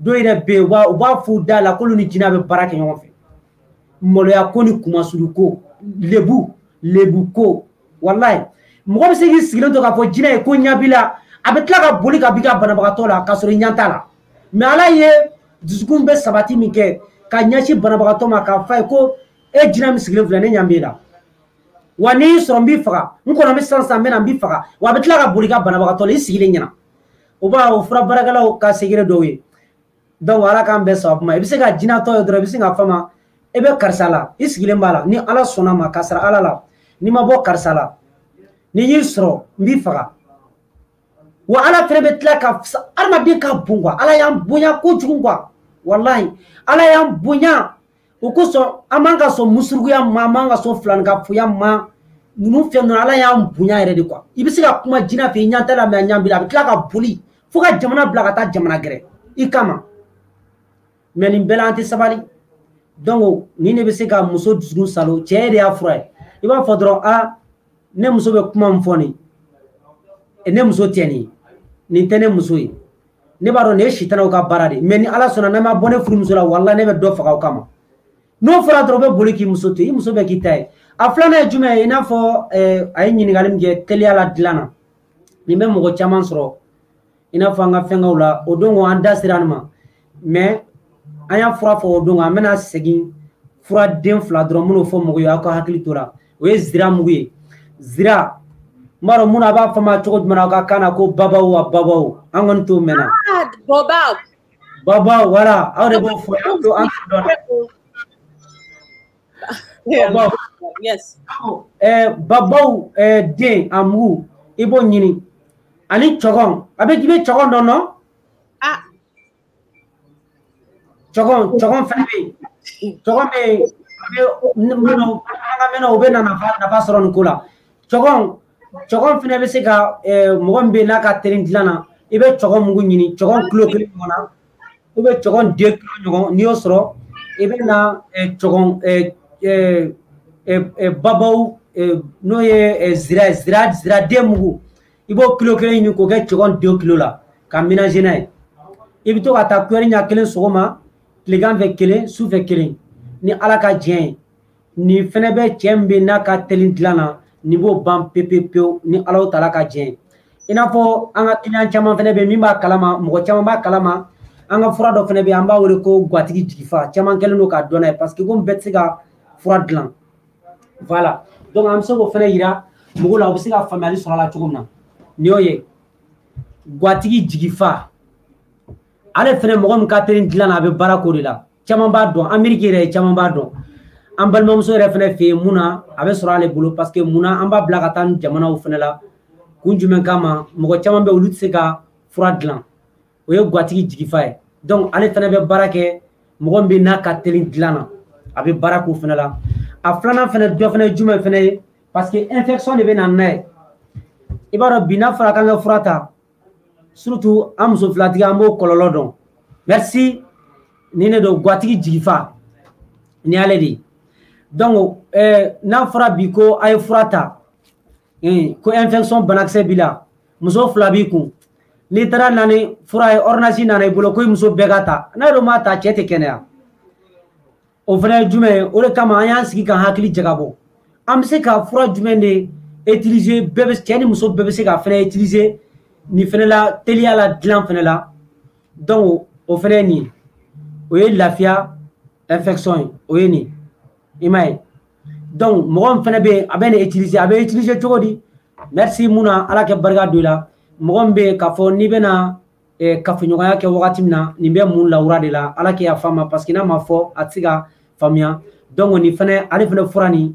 dɔw yɛrɛ bɛ yen u b'a fɔ da la k'olu ni jinɛ bɛ baara kɛ ɲɔgɔn fɛ maloya ko ni kumasulu ko lebu lebu ko walayi mɔgɔ bɛ se k'i sigilen to k'a fɔ jinɛ ye ko ɲɛ b'i la a bɛ tila ka boli ka b'i ka banabagatɔ la k'a sɔrɔ i ɲɛ t'a la mɛ ala ye dusukun bɛ sabati min kɛ ka ɲɛsin banabagatɔ ma k'a fɔ a ye ko e jinɛ min sigilen filɛ ne ɲɛ b'i la wa n'i y'i sɔrɔ n b'i faga n kɔnɔ bɛ sisan sisan n bɛna n b'i faga wa a bɛ tila ka boli ka banabagatɔ la i sigilen ɲɛna o b'a o fura baarakɛlaw ka segere dɔw ye donc ala k'an bɛɛ sababu ma i bɛ se ka jinatɔ ye dɔrɔn i bɛ sin ka fama i bɛ karisa la i sigilen b'a la ni ala sɔnna ma ka sara ala la n'i ma bɔ karisa la n'i y'i sɔrɔ n b'i faga wa ala fɛnɛ bɛ tila ka adamaden ka bon kuwa ala y'an bonya kojugu kuwa walahi ala y'an bonya o kosɔn an man ka sɔn musurukuya ma an man ka sɔn filanikafoya ma ninnu fɛn ninnu ala y'an bonya yɛrɛ de kuwa i bɛ se ka kuma jina fɛ i ɲɛ t'a la mɛ a ɲɛ b'i la a bɛ tila ka boli fo ka jamana bila ka taa jamana gɛrɛ i kama mɛ nin bɛɛ la an tɛ sabali donc nin de bɛ se ka muso dusukun salo cɛ de y'a fura ye i b'a fɔ dɔrɔn a ne muso bɛ kuma min fɔ nin ne muso tɛ nin nin tɛ ne muso ye ne b'a dɔn nin ye sitanaw ka baara de mɛ ni ala sɔnna n'a ma bɔ ne furumuso la wala ne bɛ dɔ faga o kama n'o fɔra dɔrɔn bɛ boli k'i muso to i muso bɛ k'i ta ye a filanan ye jumɛn ye i n'a fɔ a ye ɲininkali min kɛ teliya la dilan na nin bɛ mɔgɔ caman sɔrɔ i n'a fɔ an ka fɛnkɛw la o don an da sera nin ma mɛ an y'a fura fɔ o don an bɛna segin fura den fila dɔrɔn minnu fɔ mɔgɔ ye aw ka hakili to la o ye zira mugu ye zira n b'a dɔn mun a b'a fama cogo jumɛn na aw ka kan na ko babaw wa babaw an kɔni t'o mɛnna ah, babaw babaw wala aw de b'o fɔ an to an dɔn babaw yes ɛɛ babaw ɛɛ den a mugu i b'o ɲini ani cɔgɔn a bɛ i bɛ cɔgɔn dɔn nɔ ah cɔgɔn cɔgɔn fɛnɛ bɛ yen cɔgɔn bɛ yen minnu an ka mɛnna u bɛ na nafa nafa sɔrɔ nin ko la cɔgɔn cɔgɔn fɛnɛ bɛ se ka mɔgɔ min bɛ yen n'a ka teri dilan na i bɛ cɔgɔn mugu ɲini cɔgɔn kilo kelen ɲɔgɔn na u bɛ cɔgɔn den kilo ɲɔgɔn n'i y'o sɔrɔ i bɛ na cɔgɔn babaw n'o ye zira zira ziraden mugu i b'o kilo kelen ɲini k'o kɛ cɛgɔn don kilo la ka mélange n'a ye i bɛ to ka taa kuɛri ɲɛ kelen sɔgɔma tilegan fɛ kelen su fɛ kelen ni ala ka diɲɛ ye nin fɛnɛ bɛ cɛ min bɛ n'a ka teli dilan na nin b'o ban pepepewu ni ala taala ka diɲɛ ye i n'a fɔ an ka kiliyan caman fɛnɛ bɛ min b'a kalama mɔgɔ caman b'a kalama an ka fura dɔ fɛnɛ bɛ an b'a wele ko gatigi jigifa caman kɛlen don k'a dɔn n'a ye paseke ko n bɛɛ tɛ se ka fura dilan voilà donc an bɛ se k'o fana yira mɔgɔw la u bɛ se ka faamuyali sɔrɔ a la cogo min na nin y'o ye gatigi jigifa ale fɛnɛ mɔgɔ min ka teli dilan na a bɛ baara ko de la caman b'a dɔn ameriki yɛrɛ ye caman b'a dɔn an balimamuso yɛrɛ fɛnɛ fɛ yen mun na a bɛ sɔrɔ ale bolo parce que mun na an b'a bila ka taa ni jamanaw fɛnɛ la kun jumɛn kama mɔgɔ caman bɛ olu tɛ se ka fura dilan o ye gatigi jigifa ye donc ale fana bɛ baara kɛ mɔgɔ min bɛ n'a ka teli dilan na a bɛ baara k'o fana la a filanan fana dɔ fana ye jumɛn fana ye parce que infection de bɛ na n'a ye i b'a dɔn bi n'a fɔra k'an ka fura ta surtout an muso filatigi an b'o kɔlɔlɔ dɔn merci ni ne don gatigi jigifa ni ale de ye donc eh, n'a fɔra bi ko a ye fura ta ee ko infection banakisɛ b'i la muso fila b'i kun n'i taara nani fura ye ordonnance nana i bolo ko i muso bɛɛ ka ta n'a dɔn m'a ta cɛ tɛ kɛnɛya o fana ye jumɛn ye o de kama an y'an sigi ka hakili jagabɔ an bɛ se ka fura jumɛn de utiliser bɛɛ bɛ cɛ ni muso bɛɛ bɛ se ka fana utiliser nin fana la teliya la dilan fana la donc o fana ye nin ye o ye lafiya infection ye o ye nin i m'a ye donc mɔgɔ min fana bɛ yen a bɛ nin utiliser a bɛ utiliser cogo di merci mun na ala kɛ barika don i la mɔgɔ min bɛ yen k'a fɔ n'i bɛna eh, kafoɲɔgɔnya kɛ wagati min na nin bɛ mun lawura de la ala kɛ yafa ma parce que n'a ma fɔ a tɛ se ka faamuya donc nin fana ale fana fura nin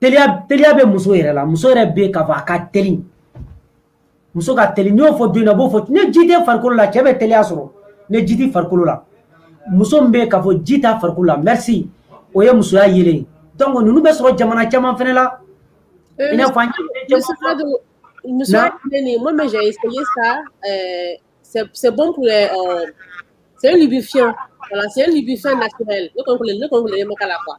teliya teliya bɛ muso yɛrɛ la muso yɛrɛ bɛ k'a fɔ a ka teli muso ka teli n'i y'o fɔ don na b'o fɔ ni ji tɛ farikolo la cɛ bɛ teliya sɔrɔ ni ji tɛ farikolo la muso min bɛ k'a fɔ ji t'a farikolo la merci o ye musoya yeelen ye donc ninnu bɛ sɔrɔ jamana caman fana la i n'a fɔ an ye musoya yeelen nin moi mais j'ai essayé ça euh, c'est bon pour les euh, c'est un lubrifiant voilà c'est un lubrifiant naturel ne kɔni ne kɔni ne ma k'a la quoi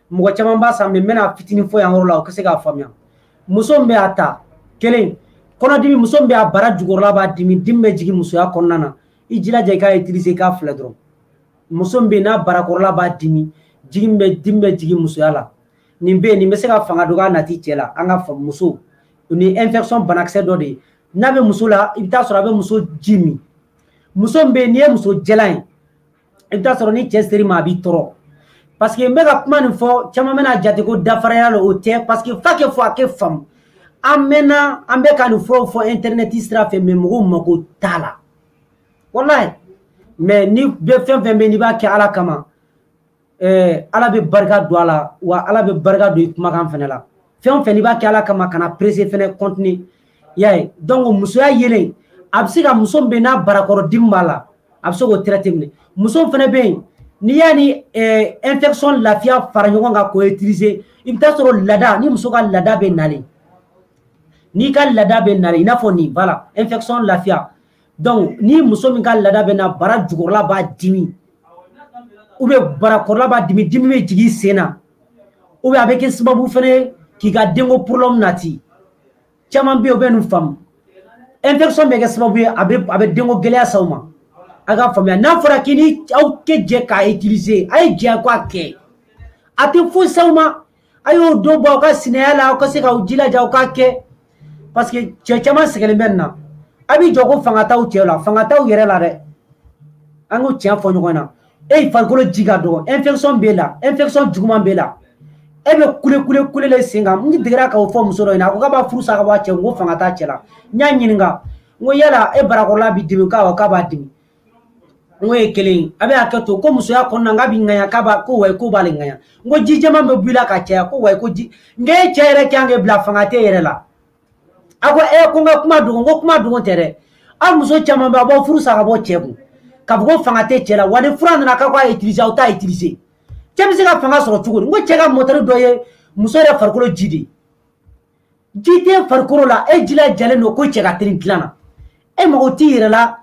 mɔgɔ caman b'a san mɛ mɛna fitinin fɔ yan yɔrɔ la o ka se k'a faamuya muso min bɛ a ta kelen kɔnɔdimi muso min bɛ a bara jukɔrɔla b'a dimi dimi bɛ jigin musoya kɔnɔna na i jilaja i k'a utiliser k'a filɛ dɔrɔn muso min bɛ yen n'a barakɔrɔla b'a dimi jigin bɛ dimi bɛ jigin musoya la nin bɛ yen nin bɛ se ka fanga dɔgɔya nati cɛ la an ka muso nin infection banakisɛ dɔ de ye n'a bɛ muso la i bɛ taa sɔrɔ a bɛ muso ji min muso min bɛ yen n'i ye muso jɛlan ye i bɛ taa sɔrɔ ni cɛ seri ma a b'i tɔɔrɔ parce que n bɛ ka kuma nin fɔ caman bɛna jate ko dafaraya la o tɛ parce que fa kɛ fɔ a kɛ faamu an mɛnna an bɛ ka nin furaw fɔ internet sira fɛ mɛ mɔgɔw mako t'a la walayi mɛ ni bɛ fɛn fɛn bɛ n'i b'a kɛ ala kama eh, ala bɛ barika don a la wa ala bɛ barika don i kumakan fana la fɛn o fɛn n'i b'a kɛ ala kama kana perese fɛnɛ kɔntini y'a ye donc musoya yelen a bɛ se ka muso min bɛ n'a barakɔrɔ dimi b'a la a bɛ se k'o traite minɛ muso fɛnɛ bɛ yen n'i y'a ni eh, infection lafiya fara ɲɔgɔn kan k'o utiliser i bɛ taa sɔrɔ lada ni muso ka lada bɛ nalen n'i ka lada bɛ nalen i n'a fɔ nin bala infection lafiya donc ni muso min ka lada bɛ na bara jukɔrɔla b'a dimi ou bien bara kɔrɔla b'a dimi dimi bɛ jigin sen na ou bien a bɛ kɛ sababu fana ye k'i ka denko problème nati caman bɛ yen o bɛ nin faamu infection bɛ kɛ sababu ye a bɛ a bɛ denko gɛlɛya s'aw ma a ka faamuya n'a fɔra k'i ni aw tɛ jɛ k'a utiliser a ye jɛ ko a kɛ a tɛ foyi s'aw ma. a y'o dɔ bɔ aw ka sinaya la aw ka se k'aw jilaja aw k'a kɛ parce que cɛ caman sɛgɛlen bɛ nin na a b'i jɔ ko fanga t'aw cɛ la fanga t'aw yɛrɛ la dɛ an k'o tiɲɛ fɔ ɲɔgɔn na e farikolo ji ka dɔgɔ infection b'e la infection juguman b'e la e bɛ kule kule kule le sen kan n degera k'o fɔ muso dɔ ɲɛna a ko k'a b'a furu sa ka bɔ a cɛ n ko fanga t'a cɛ la n y'a ɲininka n ko yala e barakɔrɔla b'i dimi k'a wa k'a b'a dimi n ko ye kelen ye a bɛ hakɛ to ko musoya kɔnɔna n k'a bɛ ŋaɲa k'a b'a ko wayi k'o b'ale ŋaɲa n ko ji jɛman bɛ bɔ i la ka caya ko wayi ko ji n k'e cɛ yɛrɛ kan k'e bila fanga tɛ yɛrɛ la a ko ee ko n ka kuma dogo n ko kuma dogo tɛ dɛ aw muso caman bɛ a b'aw furu sa ka bɔ cɛ kun ka fɔ ko fanga tɛ cɛ la wa ni fura nana k'a ko a utiliser aw t'a utiliser cɛ bɛ se ka fanga sɔrɔ cogo di n ko cɛ ka mɔtɛri dɔ ye muso yɛrɛ farikolo ji de ye ji tɛ farikolo la e jila jalen don ko cɛ ka teri dilan na e mago t'i yɛrɛ la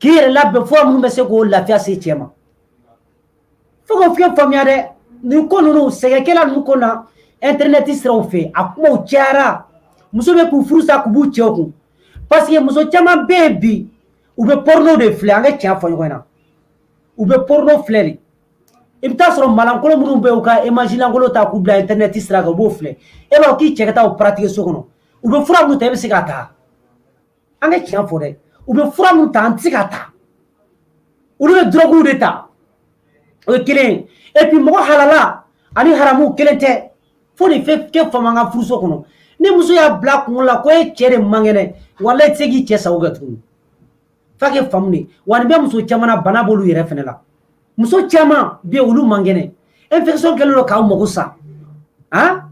k'i yɛrɛ labɛn fura minnu bɛ se k'o lafiya se cɛ ma fo k'o fiɲɛ faamuya dɛ nin ko ninnu sɛgɛkɛla ninnu ko na internet siraw fɛ a kumaw cayara muso bɛ k'u furu sa k'u b'u cɛw kun parce que muso caman bɛ yen bi u bɛ porno de filɛ an ka tiɲɛ fɔ ɲɔgɔn na u bɛ porno filɛ de i bɛ taa sɔrɔ malankolo minnu bɛ u ka emanzi lankolo ta k'u bila intɛrinɛti sira kan u b'o filɛ e b'a k'i cɛ ka taa o paratike so kɔnɔ u bɛ fura minnu ta e bɛ se k'a ta an ka tiɲɛ fɔ dɛ u bɛ fura minnu ta an tɛ se k'a ta olu bɛ dɔrɔguw de ta o ye kelen ye epi mɔgɔ halala ani haramuw kelen tɛ fo nin fɛn kɛ faama ka furuso kɔnɔ ni muso y'a bila kunkolo la ko e cɛ de man kɛnɛ wala i tɛ se k'i cɛ sago kɛ tuguni f'a kɛ faamu de wa nin bɛ muso caman na bana b'olu yɛrɛ fɛnɛ la muso caman bɛ olu man kɛnɛ infection kɛlen don k'aw mago sa han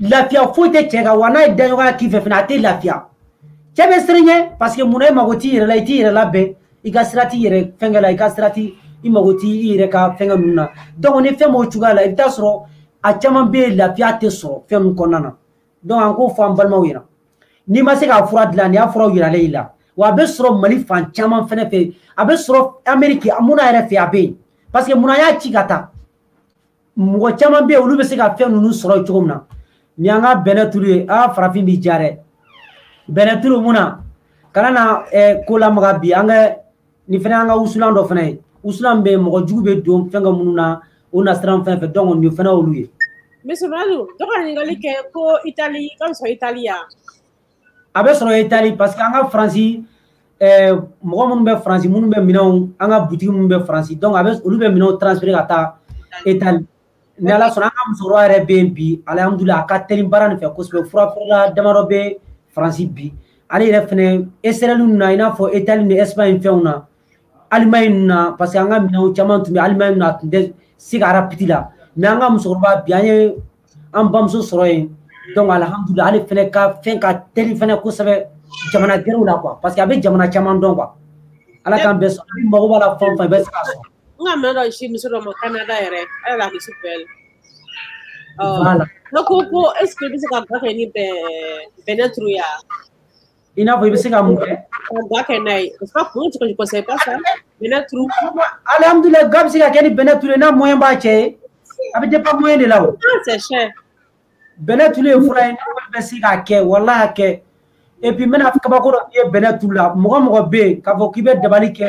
lafiya foyi tɛ cɛ kan wa n'a ye daɲɔgɔnya k'i fɛ fɛnɛ a tɛ lafiya cɛ bɛ sirin ɲɛ parce que munna i mago t'i yɛrɛ la i t'i yɛrɛ labɛn i ka sira t'i yɛrɛ fɛnkɛ la i ka sira t'i i mago t'i i yɛrɛ ka fɛnkɛ ninnu na donc ni fɛn m'o cogoya la i bɛ taa sɔrɔ a caman bɛ yen lafiya tɛ sɔrɔ fɛn min kɔnɔna na donc an k'o fɔ an balimaw ɲɛna n'i ma se k'a fura dilan ni y'a furaw yiralen i la wa a bɛ sɔrɔ mali fan caman fɛnɛ fɛ a bɛ sɔrɔ ameriki munna yɛrɛ fɛ a bɛ yen parce que munna y'a ci ka taa mɔgɔ caman bɛ yen olu bɛ se ka fɛn ninnu sɔrɔ cogo min na ni an ka bɛnɛ tulu ye aa farafin b'i diya dɛ bɛnɛ tulu mun na kana na eh, ko lamaga bi an ka ni fana y'an ka wusulan dɔ fana ye wusulan bɛ mɔgɔ jugu bɛ don fɛn ka minnu na o na siran fɛn fɛ dɔn nin fana olu ye misibadu dɔ ka ɲininkali kɛ ko itali ka sɔrɔ itali ya a bɛ sɔrɔ itali parce que an ka faransi eh, mɔgɔ minnu bɛ faransi minnu bɛ minɛnw an ka butigi minnu bɛ faransi donc a bɛ olu bɛ minɛnw transfere ka taa itali ni ala sɔnna an ka musokɔrɔba yɛrɛ bɛ yen bi alihamudulila a ka teli baara nin fɛ kosɛbɛ fura feerela damadɔ bɛ faransi bi ale yɛrɛ fɛnɛ esrɛli ninnu na i n'a fɔ etali ni ɛsipaɲi fɛnw na alimayi ninnu na parce que an ka minɛnw caman tun bɛ alimayi ninnu na a tun tɛ se ka arapiti la mɛ an ka musokɔrɔba bi an ye an bamuso sɔrɔ yen donc alihamudulila ale fɛnɛ ka fɛn ka teli fɛnɛ kosɛbɛ jamana gɛrɛw la quoi parce que a bɛ jamana caman dɔn quoi ala k'an bɛɛ sɔn mago b'a la fɛn o fɛn bɛ se ka sɔrɔ n ka mɛ dɔ si muso dɔ ma kanada yɛrɛ ala la kisi bɛɛ la ne ko ko est ce que i bɛ se ka ba kɛ ni bɛnɛ turu ya i n'a fɔ i bɛ se ka mun kɛ ka ba kɛ n'a ye parce que kun tɛ kasi kɔsɛbɛ pas ça bɛnɛ turu alhamdulilayi ga bɛ se ka kɛ ni bɛnɛ turu ye n'a moyen b'a cɛ ye a bɛ dépend moyen de la o c'est cher bɛnɛ tulu ye fura ye ne bɛ se k'a kɛ walahi a kɛ et puis n bɛna kabako dɔ f'i ye bɛnɛ tulu la mɔgɔ mɔgɔ bɛ yen k'a fɔ k'i bɛ dabali kɛ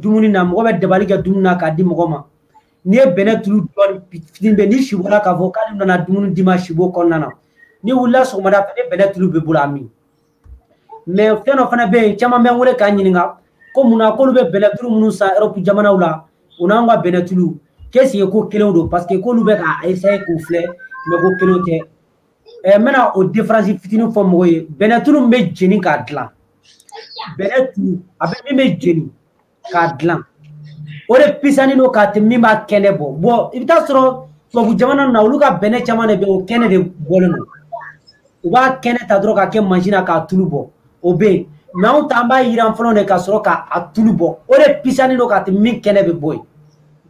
dumuni na mɔgɔ bɛ dabali kɛ dumuni na k'a di mɔgɔ ma n'i ye bɛnɛ tulu dɔɔni fitinin bɛ ni si bɔra k'a fɔ k'ale nana dumuni d'i ma si b'o kɔnɔna na ni wulila sɔgɔmada fɛ ni bɛnɛ tulu bɛ bolo a min mɛ fɛn dɔ fana bɛ yen caman bɛ n wele k'a ɲininka ko mun na k'olu bɛ bɛnɛ tulu minnu san yɔrɔpu jamanaw la u n'an ka bɛnɛ tulu k'esike ko kelenw don paseke k'olu bɛ k'a esaye k'u filɛ mɛ ko kelenw tɛ n bɛna o diferansi fitinin fɔ mɔgɔw ye bɛnɛ tulu min bɛ jeni k'a dilan bɛnɛ tulu a bɛ min bɛ jeni k'a dilan o de pisani don k'a tɛ min b'a kɛnɛ bɔ bɔn i bɛ taa sɔrɔ tubabu jamana na olu ka bɛnɛ caman de bɛ o kɛnɛ de bɔlen don u b'a kɛnɛ ta dɔrɔn k'a kɛ mansin na k'a tulu bɔ o bɛ yen mɛ anw ta an b'a yiran fɔlɔ de ka sɔrɔ k'a tulu bɔ o de pisani don k'a tɛ min kɛnɛ bɛ bɔ yen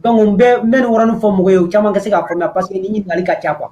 donc n bɛ n bɛ nin yɔrɔnin fɔ mɔgɔ ye o caman ka se k'a faamuya parce que ni ɲininkali ka ca quoi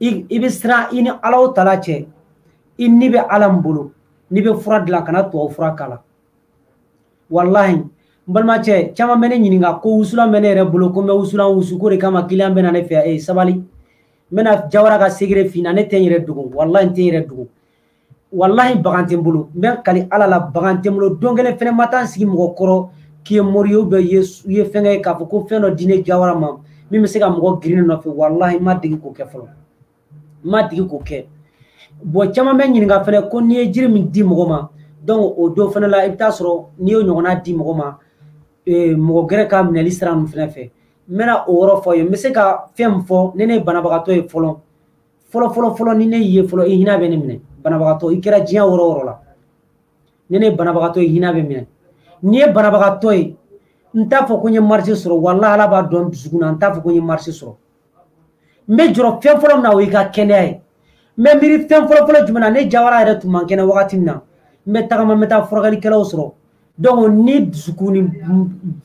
i bɛ siran i ni alaw tala cɛ i ni bɛ ala min bolo n'i bɛ fura dilan kana tubabu fura k'a la walahi n balimacɛ caman bɛ ne ɲininka ko wusulan bɛ ne yɛrɛ bolo ko n bɛ wusulan wusu ko de kama kiliyan bɛ na ne fɛ ee sabali n bɛna jawara ka segere f'i na ne tɛ n yɛrɛ dogo walahi n tɛ n yɛrɛ dogo walahi bagan tɛ n bolo n bɛ kali ala la bagan tɛ n bolo don kelen fɛnɛ ma taa n sigi mɔgɔ kɔrɔ k'i ye mori ye u bɛ i ye fɛnkɛ ye k'a fɔ ko fɛn dɔ di ne jawara ma min bɛ se ka mɔgɔ girin nɔfɛ walahi n ma degi k'o kɛ fɔlɔ n ma degi k'o kɛ bɔn caman bɛ ɲininka fɛnɛ ko n'i ye jiri min di mɔgɔ ma donc o don fɛnɛ la i bɛ taa sɔrɔ n'i y'o ɲɔgɔnna di mɔgɔ ma eh, mɔgɔ gɛrɛ ka minɛli sira ninnu fɛnɛ fɛ n bɛna o yɔrɔ fɔ ye n bɛ se ka fɛn min fɔ ne ne ye banabagatɔ ye fɔlɔ fɔlɔ fɔlɔ fɔlɔ ni ne ye fɔlɔ i hinɛ bɛ ne minɛ banabagatɔ i kɛra diɲɛ wɔrɔ wɔrɔ la ne ne banabagatɔ i hinɛ bɛ minɛ n'i ye banabagatɔ ye n t'a fɔ ko n ye marisi sɔrɔ walahi ala b'a dɔn dusukun na n t'a fɔ ko n ye marisi sɔrɔ n bɛ jɔrɔ fɛn fɔlɔ min na o y'i ka kɛnɛya ye n bɛ miiri fɛn fɔlɔ fɔlɔ jumɛn na ne jawara yɛrɛ tun man kɛnɛ wagati min na n bɛ tagama n bɛ taa furakɛlikɛlaw sɔrɔ donc ni dusukun ni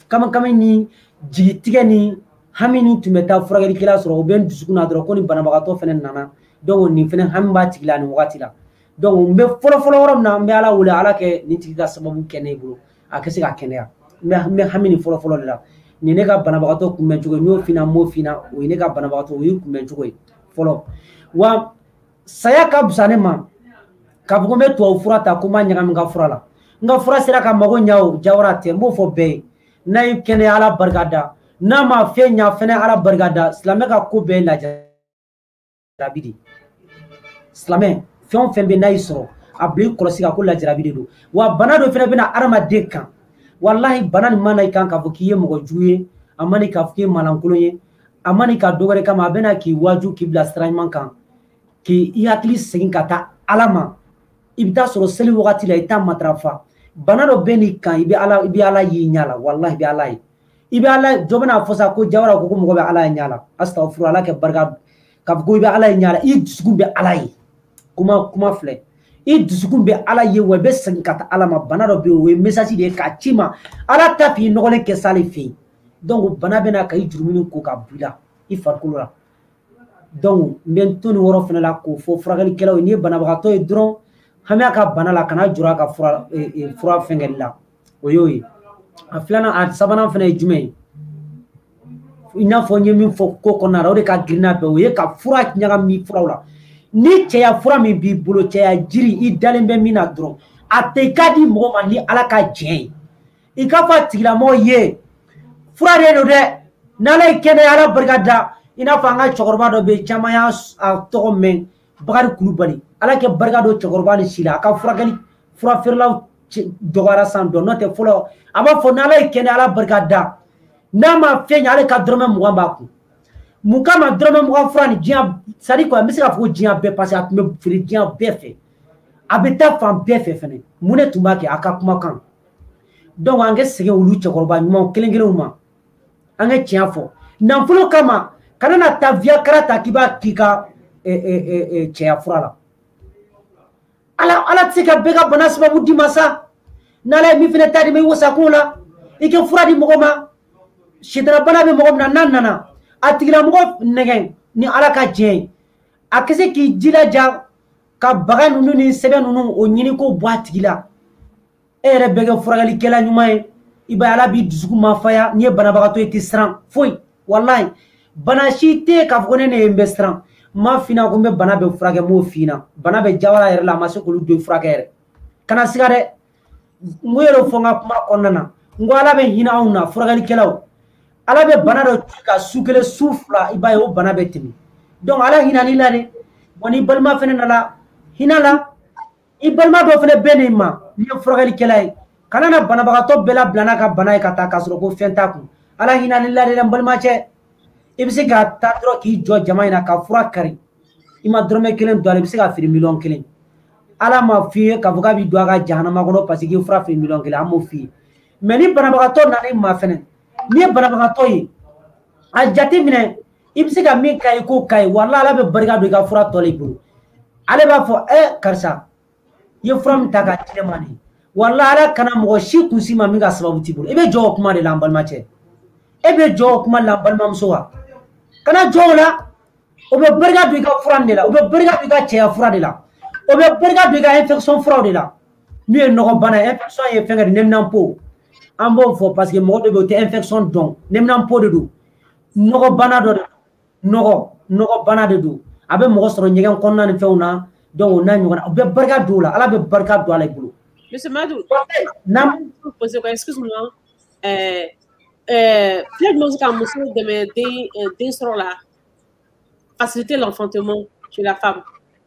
kamakama ni jigitigɛ ni hami ni tun bɛ taa furakɛlikɛla sɔrɔ o bɛ n dusukun na dɔrɔn ko ni banabagatɔ fana nana donc nin fana hami b'a tigi la nin wagati la donc n bɛ fɔlɔfɔlɔ yɔrɔ min na n bɛ ala wele ala kɛ nin tigi ka sababu kɛ ne bolo a ka se ka kɛnɛya n bɛ hami nin fɔlɔfɔlɔ de la nin ne ka banabagatɔ kunbɛn cogo n y'o fina n b'o fina o ye ne ka banabagatɔ o ye kunbɛn cogo ye fɔlɔ wa saya ka fisa ne ma k'a fɔ ko n bɛ tubabu fura ta ko n b'a ɲagami n ka fura la n ka fura sera ka mago ɲa o jawara tɛ n b'o fɔ bɛɛ ye n'a ye kɛnɛya ala barika da n'a ma fɛn ɲa fɛnɛ ala barika da silamɛ ka ko bɛɛ lajarabi de silamɛ fɛn o fɛn bɛ n'a y'i sɔrɔ a bila i kɔlɔsi ka ko lajarabi de don wa bana dɔ fɛnɛ bɛna adamaden kan walahi bana nin mana i kan k'a fɔ k'i ye mɔgɔ jugu ye a mana i k'a fɔ k'i ye malankolon ye a ma ni ka dɔ wɛrɛ kama a bɛna k'i waaju k'i bila sira ɲuman kan k'i i hakili segin ka taa ala ma i bɛ taa sɔrɔ seli wagati la i t'a matarafa bana dɔ bɛ n'i kan i bɛ ala i bɛ ala y'i ɲɛ la walahi i bɛ ala ye i bɛ ala dɔ bɛna fɔ sa ko jawara ko ko mɔgɔ bɛ ala ye ɲɛ la asitafuru ala kɛ barika k'a fɔ ko i bɛ ala ye ɲɛ la i dusukun bɛ ala ye kuma kuma filɛ i dusukun bɛ ala ye wa i bɛ segin ka taa ala ma bana dɔ bɛ yen o ye mesasi de ye k'a ci ma ala ta f'i nɔgɔlen kɛ sale fɛ yen donc bana bɛna ka i jurumini ko ka bɔ i la i farikolo la donc n bɛ n to nin yɔrɔ fana la k'o fɔ furakɛlikɛlaw ye n'i ye banabagatɔ ye dɔrɔn hami a ka bana la kana jɔrɔ a ka fura e, e, fura fɛnkɛli la o y'o ye a filanan a sabanan fana ye jumɛn ye i n'a fɔ n ye min fɔ ko kɔnɔna na o de ka girinna bɛɛ o ye ka fura ɲagami furaw la ni cɛya fura min b'i bolo cɛya jiri i dalen bɛ min na dɔrɔn a tɛ ka di mɔgɔ ma ni ala ka jɛn ye i k'a fɔ a tigilamɔgɔ ye fura de don dɛ n'ala ye kɛnɛya ala barika da i n'a fɔ an ka cɛkɔrɔba dɔ bɛ yen caman y'a tɔgɔ mɛn bakari kulubali ala kɛ barika don cɛkɔrɔba ni si la a ka furakɛli fura feerelaw dɔgɔyara san dɔn n'o tɛ fɔlɔ a b'a fɔ n'ala ye kɛnɛya ala barika da n'a ma fɛn ɲɛ ale ka dɔrɔmɛ mugan b'a kun mun kama dɔrɔmɛ mugan fura ni diɲɛ sadi kɔni n bɛ se k'a fɔ ko diɲɛ bɛɛ paseke a tun bɛ feere diɲɛ bɛɛ fɛ a bɛ taa fan bɛɛ fɛ fɛnɛ mun de tun b'a kɛ a ka kumakan donc an kɛ segin olu cɛkɔrɔba ɲumanw kelen kelenw ma an kɛ tiɲɛ fɔ nafolo kama kana na ta viakara ta k'i b'a k'i ka eh, eh, eh, cɛya fura la ala ala tɛ se ka bɛɛ ka bana sababu d'i ma sa n'ala ye min fɛnɛ ta di ma i wasakun la i kɛ fura di mɔgɔ ma sitanabana bɛ mɔgɔ min na n'a nana a tigilamɔgɔ nɛgɛn ni ala ka diɲɛ ye a kɛ se k'i jilaja ka baga ninnu ni sɛbɛn ninnu o ɲini k'o bɔ a tigi la e yɛrɛ bɛ kɛ furakɛlikɛla ɲuman ye i b'a ala b'i dusukun mafaya n'i ye banabagatɔ ye tɛ siran foyi walayi bana si tɛ k'a fɔ ko ne ne ye n bɛ siran ma fina ko n bɛ bana bɛɛ furakɛ m'o fina bana bɛ jawara yɛrɛ la a ma se k'olu don furakɛ yɛrɛ kana siga dɛ n ko yɛrɛ fɔ n ka kuma kɔnɔna na n ko ala bɛ hinɛ anw na furakɛlikɛlaw ala bɛ bana dɔ ci ka su kelen su fila i b'a ye o bana bɛ tɛmɛ donc ala hinɛli la de wa ni balima fana nana hinɛ la i balima dɔ fana bɛ nin ma n'i ye furakɛlikɛla ye kana na banabagatɔ bɛɛ labila n'a ka bana ye ka taa k'a sɔrɔ ko fɛn t'a kun ala hinɛ ni ladɛlɛ n balima cɛ i bɛ se ka taa dɔrɔn k'i jɔ jama in na ka fura kari i ma dɔrɔmɛ kelen don a la i bɛ se ka feere miliyɔn kelen ala ma f'i ye k'a fɔ k'a b'i don a ka jahanama kɔnɔ parce que i fura feere miliyɔn kelen an b'o f'i ye mɛ ni banabagatɔ nana i ma fɛnɛ n'i ye banabagatɔ ye a jate minɛ i bɛ se ka min ka ye k'o ka ye wala ala bɛ barika don i ka fura tɔ i bolo ale b'a fɔ ɛ eh, karisa i ye fura min ta ka di ne ma nin wala ala kana mɔgɔ si kunsi ma min ka sababu t'i bolo i bɛ jɔ o kuma de la an balima cɛ e bɛ jɔ o kuma de la an balimamuso wa kana jɔ o la o bɛ barika don i ka fura de la o bɛ barika don i ka cɛya fura de la o bɛ barika don i ka infection furaw de la n'u ye nɔgɔbana ye infection ye fɛn kɛ neminanpo an b'o fɔ parce que mɔgɔ dɔ bɛ yen o tɛ infection dɔn neminanpo de don nɔgɔ bana dɔ de nɔgɔ nɔgɔ bana de don a bɛ mɔgɔ sɔrɔ ɲɛgɛn kɔnɔna ni fɛnw na donc o n'a ɲɔgɔnna u bɛ barika don o la ala bɛ barika don a la i bolo. monsieur madu n'an pose ko excuse moi ɛɛ ɛɛ fiɲɛ jumɛn bɛ se ka muso dɛmɛ den den sɔrɔ la faciliter l'enfantement chez la femme.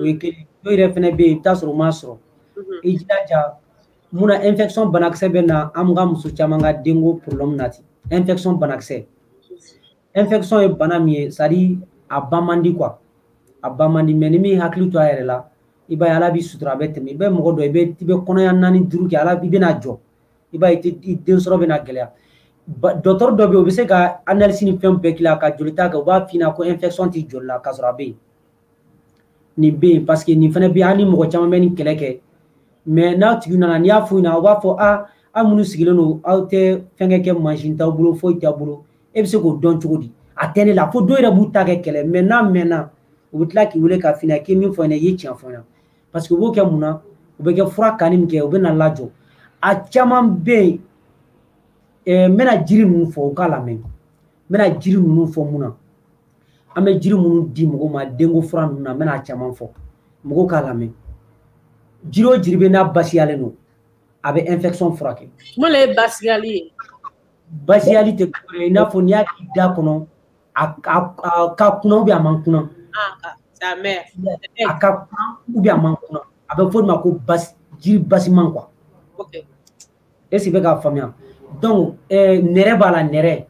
o ye kelen dɔw yɛrɛ fɛnɛ bɛ yen i bɛ taa sɔrɔ u m'a sɔrɔ i jilaja mun na infection banakisɛ bɛ na an ka muso caman ka denko problème na ten infection banakisɛ infection ye bana min ye c'est à dire a ban man di quoi a ban man di mɛ ni min hakili to a yɛrɛ la i b'a ye ala b'i sutura a bɛ tɛmɛ i bɛ mɔgɔ dɔ i bɛ i bɛ kɔnɔya naani duuru kɛ ala i bɛna jɔ i b'a ye i den sɔrɔ bɛna gɛlɛya dɔgɔtɔrɔ dɔ bɛ yen o bɛ se ka analyse ni fɛn bɛɛ k'i la ka joli ta kɛ u b'a f'i ɲɛna ko infection tɛ joli la k'a sɔrɔ a bɛ yen nin bɛ yen paseke nin fana bɛ yen hali ni mɔgɔ caman bɛ nin kɛlɛ kɛ mɛ n'a tigi nana n'i y'a f'u ɲɛna u b'a fɔ a aw minnu sigilen don aw tɛ fɛnkɛ kɛ mansin t'aw bolo foyi t'a bolo e bɛ se k'o dɔn cogo di a tɛ ne la fo dɔw yɛrɛ b'u ta kɛ kɛlɛ mɛ n'a mɛnna u bɛ tila k'i wele ka f'i ɲɛna k'i min fɔ ɲɛna i ye tiɲɛ fɔ ɲɛna paseke u b'o kɛ mun na u bɛ kɛ fura kanni min kɛ u bɛ na lajɔ a caman bɛ yen n bɛna jiri ninnu fɔ u k'a lamɛn n bɛna jiri ninnu fɔ mun na an bɛ jiri minnu di mɔgɔw ma denko fura ninnu na n bɛna a caman fɔ mɔgɔw k'a lamɛn jiri o jiri bɛ n'a basiyalen don a bɛ infection furakɛ. mun de ye basiyali ye. basiyali tɛ kura ye i n'a fɔ n'i y'a k'i da kɔnɔ a a ka kunna ubiyɛn a man kunna. Ah, a ka kunna ubiyɛn a man kunna a bɛ fɔ o de ma ko basi jiri basiman kuwa. est-ce que bɛ k'a faamuya donc eh, nɛrɛ b'a la nɛrɛ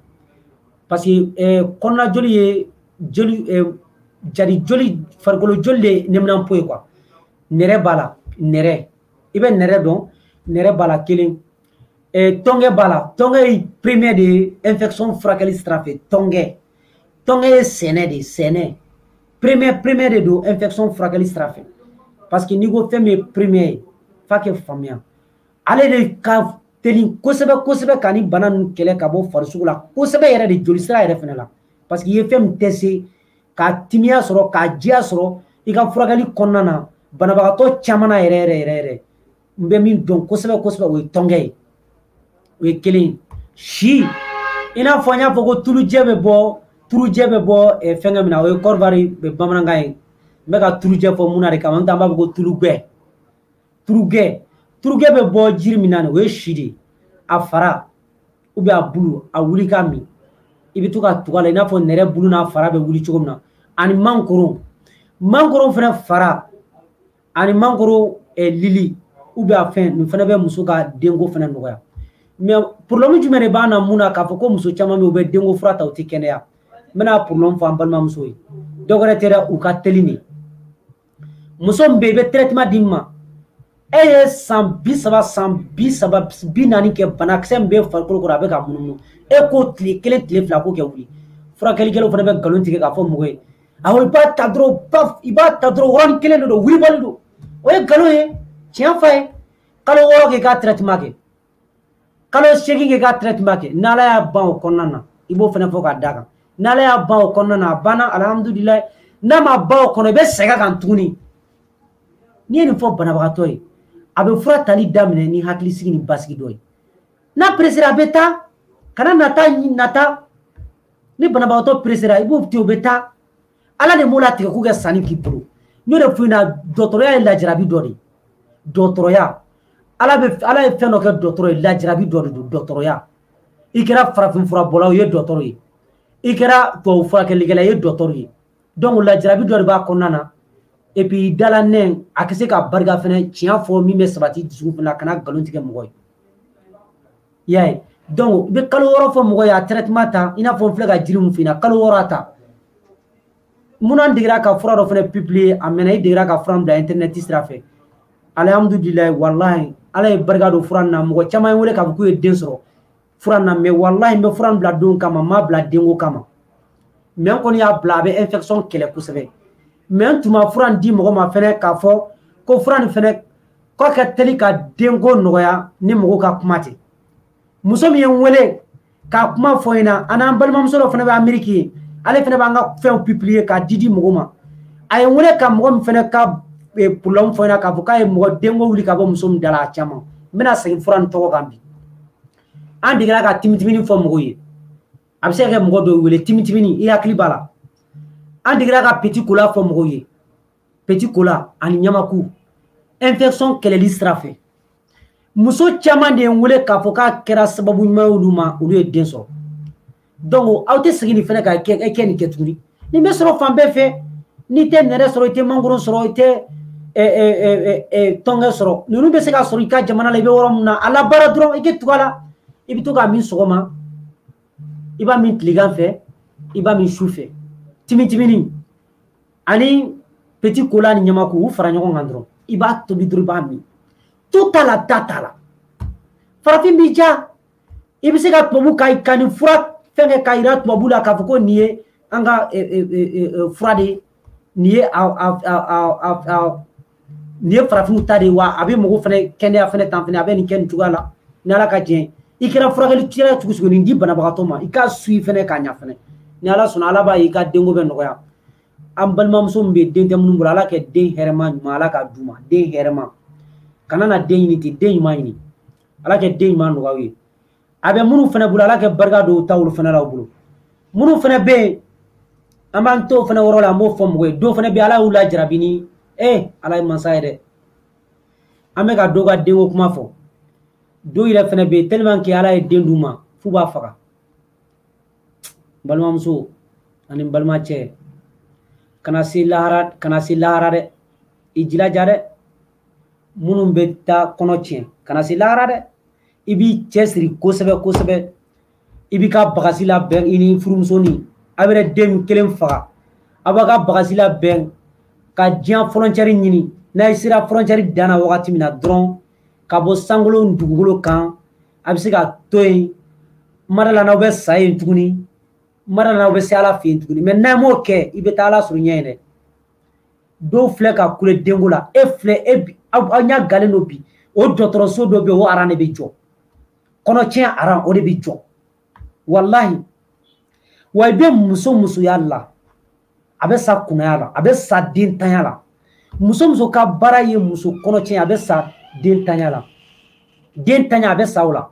parce que eh, kɔnɔna joli ye joli eh, jadi joli farikolo joli de neminanpo ye quoi nɛrɛ b'a la nɛrɛ i bɛ nɛrɛ dɔn nɛrɛ b'a la kelen eh, tɔnkɛ b'a la tɔnkɛ ye premier de ye infection furakɛli sira fɛ tɔnkɛ tɔnkɛ ye sɛnɛ de ye sɛnɛ premier premier de don infection furakɛli sira fɛ parce que n'i ko fɛn min ye premier ye f'a kɛ faamuya ale de ka teli kosɛbɛ kosɛbɛ ka ni bana ninnu kɛlɛ ka bɔ farisogo la kosɛbɛ yɛrɛ de jolisira yɛrɛ fana la parce que i ye fɛn min tɛ se ka timiya sɔrɔ ka jiya sɔrɔ i ka furakɛli kɔnɔna na banabagatɔ caman na yɛrɛ yɛrɛ yɛrɛ yɛrɛ n bɛ min dɔn kosɛbɛ kosɛbɛ o ye tɔnkɛ ye o ye kelen ye si i n'a fɔ n y'a fɔ ko tulujɛ bɛ bɔ turujɛ bɛ bɔ fɛnkɛ min na o ye kɔrɔbari bamanankan ye n bɛ ka turujɛ fɔ mun na de kama n tɛ an b'a fɔ ko tulubɛ turukɛ turukɛ bɛ bɔ jiri min na nin o ye si de ye a fara ubiyɛn a bulu a wuli ka min i bɛ to ka tugu a la i n'a fɔ nɛrɛ bulu n'a fara bɛ wuli cogo min na ani mangoron mangoron fana fara ani mangoro eh, lili ubiyɛn a fɛn nin fana bɛ muso ka denko fana nɔgɔya mɛ porobilɛmu jumɛn de b'a na mun na k'a fɔ ko muso caman bɛ yen u bɛ denko fura ta u tɛ kɛnɛya n bɛna porobilɛmu fɔ an balimamuso ye dɔwɛrɛ tɛ dɛ u ka teli de muso min bɛ yen i bɛ traitement di ma e ye san bi saba san bi saba bi naani kɛ banakisɛ min bɛ farikolo kɔrɔ a bɛ ka munumunu e k'o tile kelen tile fila ko kɛ wuli furakɛlikɛlaw fana bɛ nkalon tigɛ k'a fɔ mɔgɔ ye awɔ i b'a ta dɔrɔn paf i b'a ta dɔrɔn yɔrɔnin kelen de don wulibali don o ye nkalon ye tiɲɛ fa ye kalo wɔɔrɔ kɛ i k'a traitement kɛ kalo seegin kɛ k'a traitement kɛ n'ala y'a ban o kɔnɔna na i b'o fana fɔ k'a d'a kan n'ala y'a ban o kɔnɔna na a banna alhamdulilayi n'a ma ban o kɔnɔ i bɛ sɛgɛn kan tuguni n'i ye nin fɔ banabagatɔ ye a bɛ fura tali daminɛ ni hakilisigi ni basigi dɔ ye n'a peresera a bɛ taa kana nata nata ni banabagatɔ peresera i b'o to o bɛ taa ala de b'o la tigɛ k'u kɛ sanni k'i bolo n'o de f'u na dɔgɔtɔrɔya ye lajarabi dɔ de ye dɔgɔtɔrɔya ala bɛ ala ye fɛn dɔ kɛ dɔgɔtɔrɔ ye lajarabi dɔ de don dɔgɔtɔrɔya i kɛra farafinfura bɔlaw ye dɔgɔtɔrɔ ye i kɛra tubabu furakɛlikɛla ye dɔgɔtɔrɔ ye donc lajarabi dɔ de b'a kɔnɔna na et puis dala nɛn a kɛ se ka barika fɛnɛ tiɲɛ fɔ min bɛ sabati dusukun fana kana nkalon tigɛ mɔgɔ ye i y'a ye donc i bɛ kalo wɔɔrɔ fɔ mɔgɔ ye a traitement ta i n'a fɔ n filɛ ka jiri mun f'i ɲɛna kalo wɔɔrɔ a ta munna n degera ka fura dɔ fana publier a mɛnna i degera ka fura bila internet sira fɛ alhamdulilayi walahi ala ye barika don fura na mɔgɔ caman ye wele k'a fɔ k'u ye den sɔrɔ fura na mɛ walahi n bɛ fura bila don kama n m'a bila denko kama mɛ n kɔni y'a bila a bɛ infection kɛlɛ kosɛbɛ mɛ n tun ma fura di mɔgɔ ma fɛnɛ k'a fɔ ko fura nin fɛnɛ k'a ka teli ka denko nɔgɔya ni mɔgɔw ka kuma tɛ muso min ye n wele k'a kuma fɔ ɲɛna an n'an balimamuso dɔ fana bɛ ameriki ye ale fana b'an ka fɛnw pipiye k'a di di mɔgɔw ma a ye n wele ka mɔgɔ min fana ka pulɔmu fɔ ɲɛna k'a fɔ k'a ye mɔgɔ denko wuli ka bɔ muso min da la a caman n bɛna segin fura nin tɔgɔ kan bi an degera ka timitimini fɔ mɔgɔw ye a bɛ se ka kɛ mɔgɔ dɔw wele timitimini i hakili b'a la an degera ka piti kola fɔ mɔgɔw ye petit kola ani ɲamaku infection kɛlɛli sira fɛ muso caman de ye n wele k'a fɔ k'a kɛra sababu ɲuman ye olu ma olu ye den sɔrɔ donc aw tɛ segin nin fɛnɛ ka kɛ kɛ nin kɛ tuguni nin bɛ sɔrɔ fan bɛɛ fɛ n'i tɛ nɛrɛ sɔrɔ i tɛ mangoro sɔrɔ i tɛ tɔnkɛ sɔrɔ ninnu bɛ se ka sɔrɔ i ka jamana la i bɛ yɔrɔ min na a labaara dɔrɔn i kɛ tugu a la i bɛ to k'a min sɔgɔma i b'a min tilegan fɛ i b'a min su fɛ timitimini ani peti kola ni ɲamaku u fara ɲɔgɔn kan dɔrɔn i b'a tobi dɔrɔn i b'a min tu t'a la da t'a la farafin b'i ja i bɛ se ka tubabu ka ka nin fura fɛn kɛ ka yira tubabu la k'a fɔ ko nin ye an ka fura de ye nin ye a a a a a nin ye farafinw ta de ye wa a bɛ mɔgɔw fana kɛnɛya fana tan fana a bɛ nin kɛ nin cogoya la ni ala ka diɲɛ i kɛra furakɛli kɛra cogo sugu nin di banabagatɔ ma i k'a su i fana k'a ɲa fana ni ala sɔnna ala b'a ye i ka denko bɛ nɔgɔya an balimamuso min bɛ yen den tɛ minnu bolo ala kɛ den hɛrɛma ɲuman ala k'a d'u ma den hɛrɛma kana na den ɲini ten den ɲuman ɲini ala kɛ den ɲuman nɔgɔya u ye a bɛ minnu fana bolo ala kɛ barika dɔw ta olu fana la u bolo minnu fana bɛ yen an b'an to fana yɔrɔ la an b'o fɔ mɔgɔ ye dɔw fana bɛ ala y'u lajarabi ni ee ala ye mansa ye dɛ an bɛ ka dɔw ka denko kuma fɔ dɔw yɛrɛ fana bɛ yen tellement que ala ye den d'u ma f'u b'a faga n balimamuso ani n balima cɛ kana se lahara kana se lahara dɛ i jilaja dɛ minnu bɛ taa kɔnɔ tiɲɛ kana se lahara dɛ i b'i cɛsiri kosɛbɛ kosɛbɛ i b'i ka bagasi labɛn i ni furumuso ni a bɛ den kelen faga a b'a ka bagasi labɛn ka diɲɛ fɔlɔncɛri ɲini n'a ye sira fɔlɔncɛri danna wagati min na dɔrɔn ka bɔ sankolo dugukolo kan a bɛ se ka to yen marala n'aw bɛ sa yen tuguni marala n'aw bɛ se ala fɛ yen tuguni mɛ n'a m'o kɛ i bɛ taa ala sɔrɔ ɲɛ yɛrɛ dɔw filɛ ka kule denko la e filɛ e bi aw ɲa galen don bi o dɔgɔtɔrɔso dɔ bɛ yen o aran de bɛ jɔ kɔnɔtiɲɛ aran o de bɛ jɔ walahi wa i bɛ muso musoya la a bɛ sa kunnaya la a bɛ sa den tanya la muso muso ka baara ye muso kɔnɔtiɲɛ a bɛ sa den tanya la den tanya a bɛ sa o la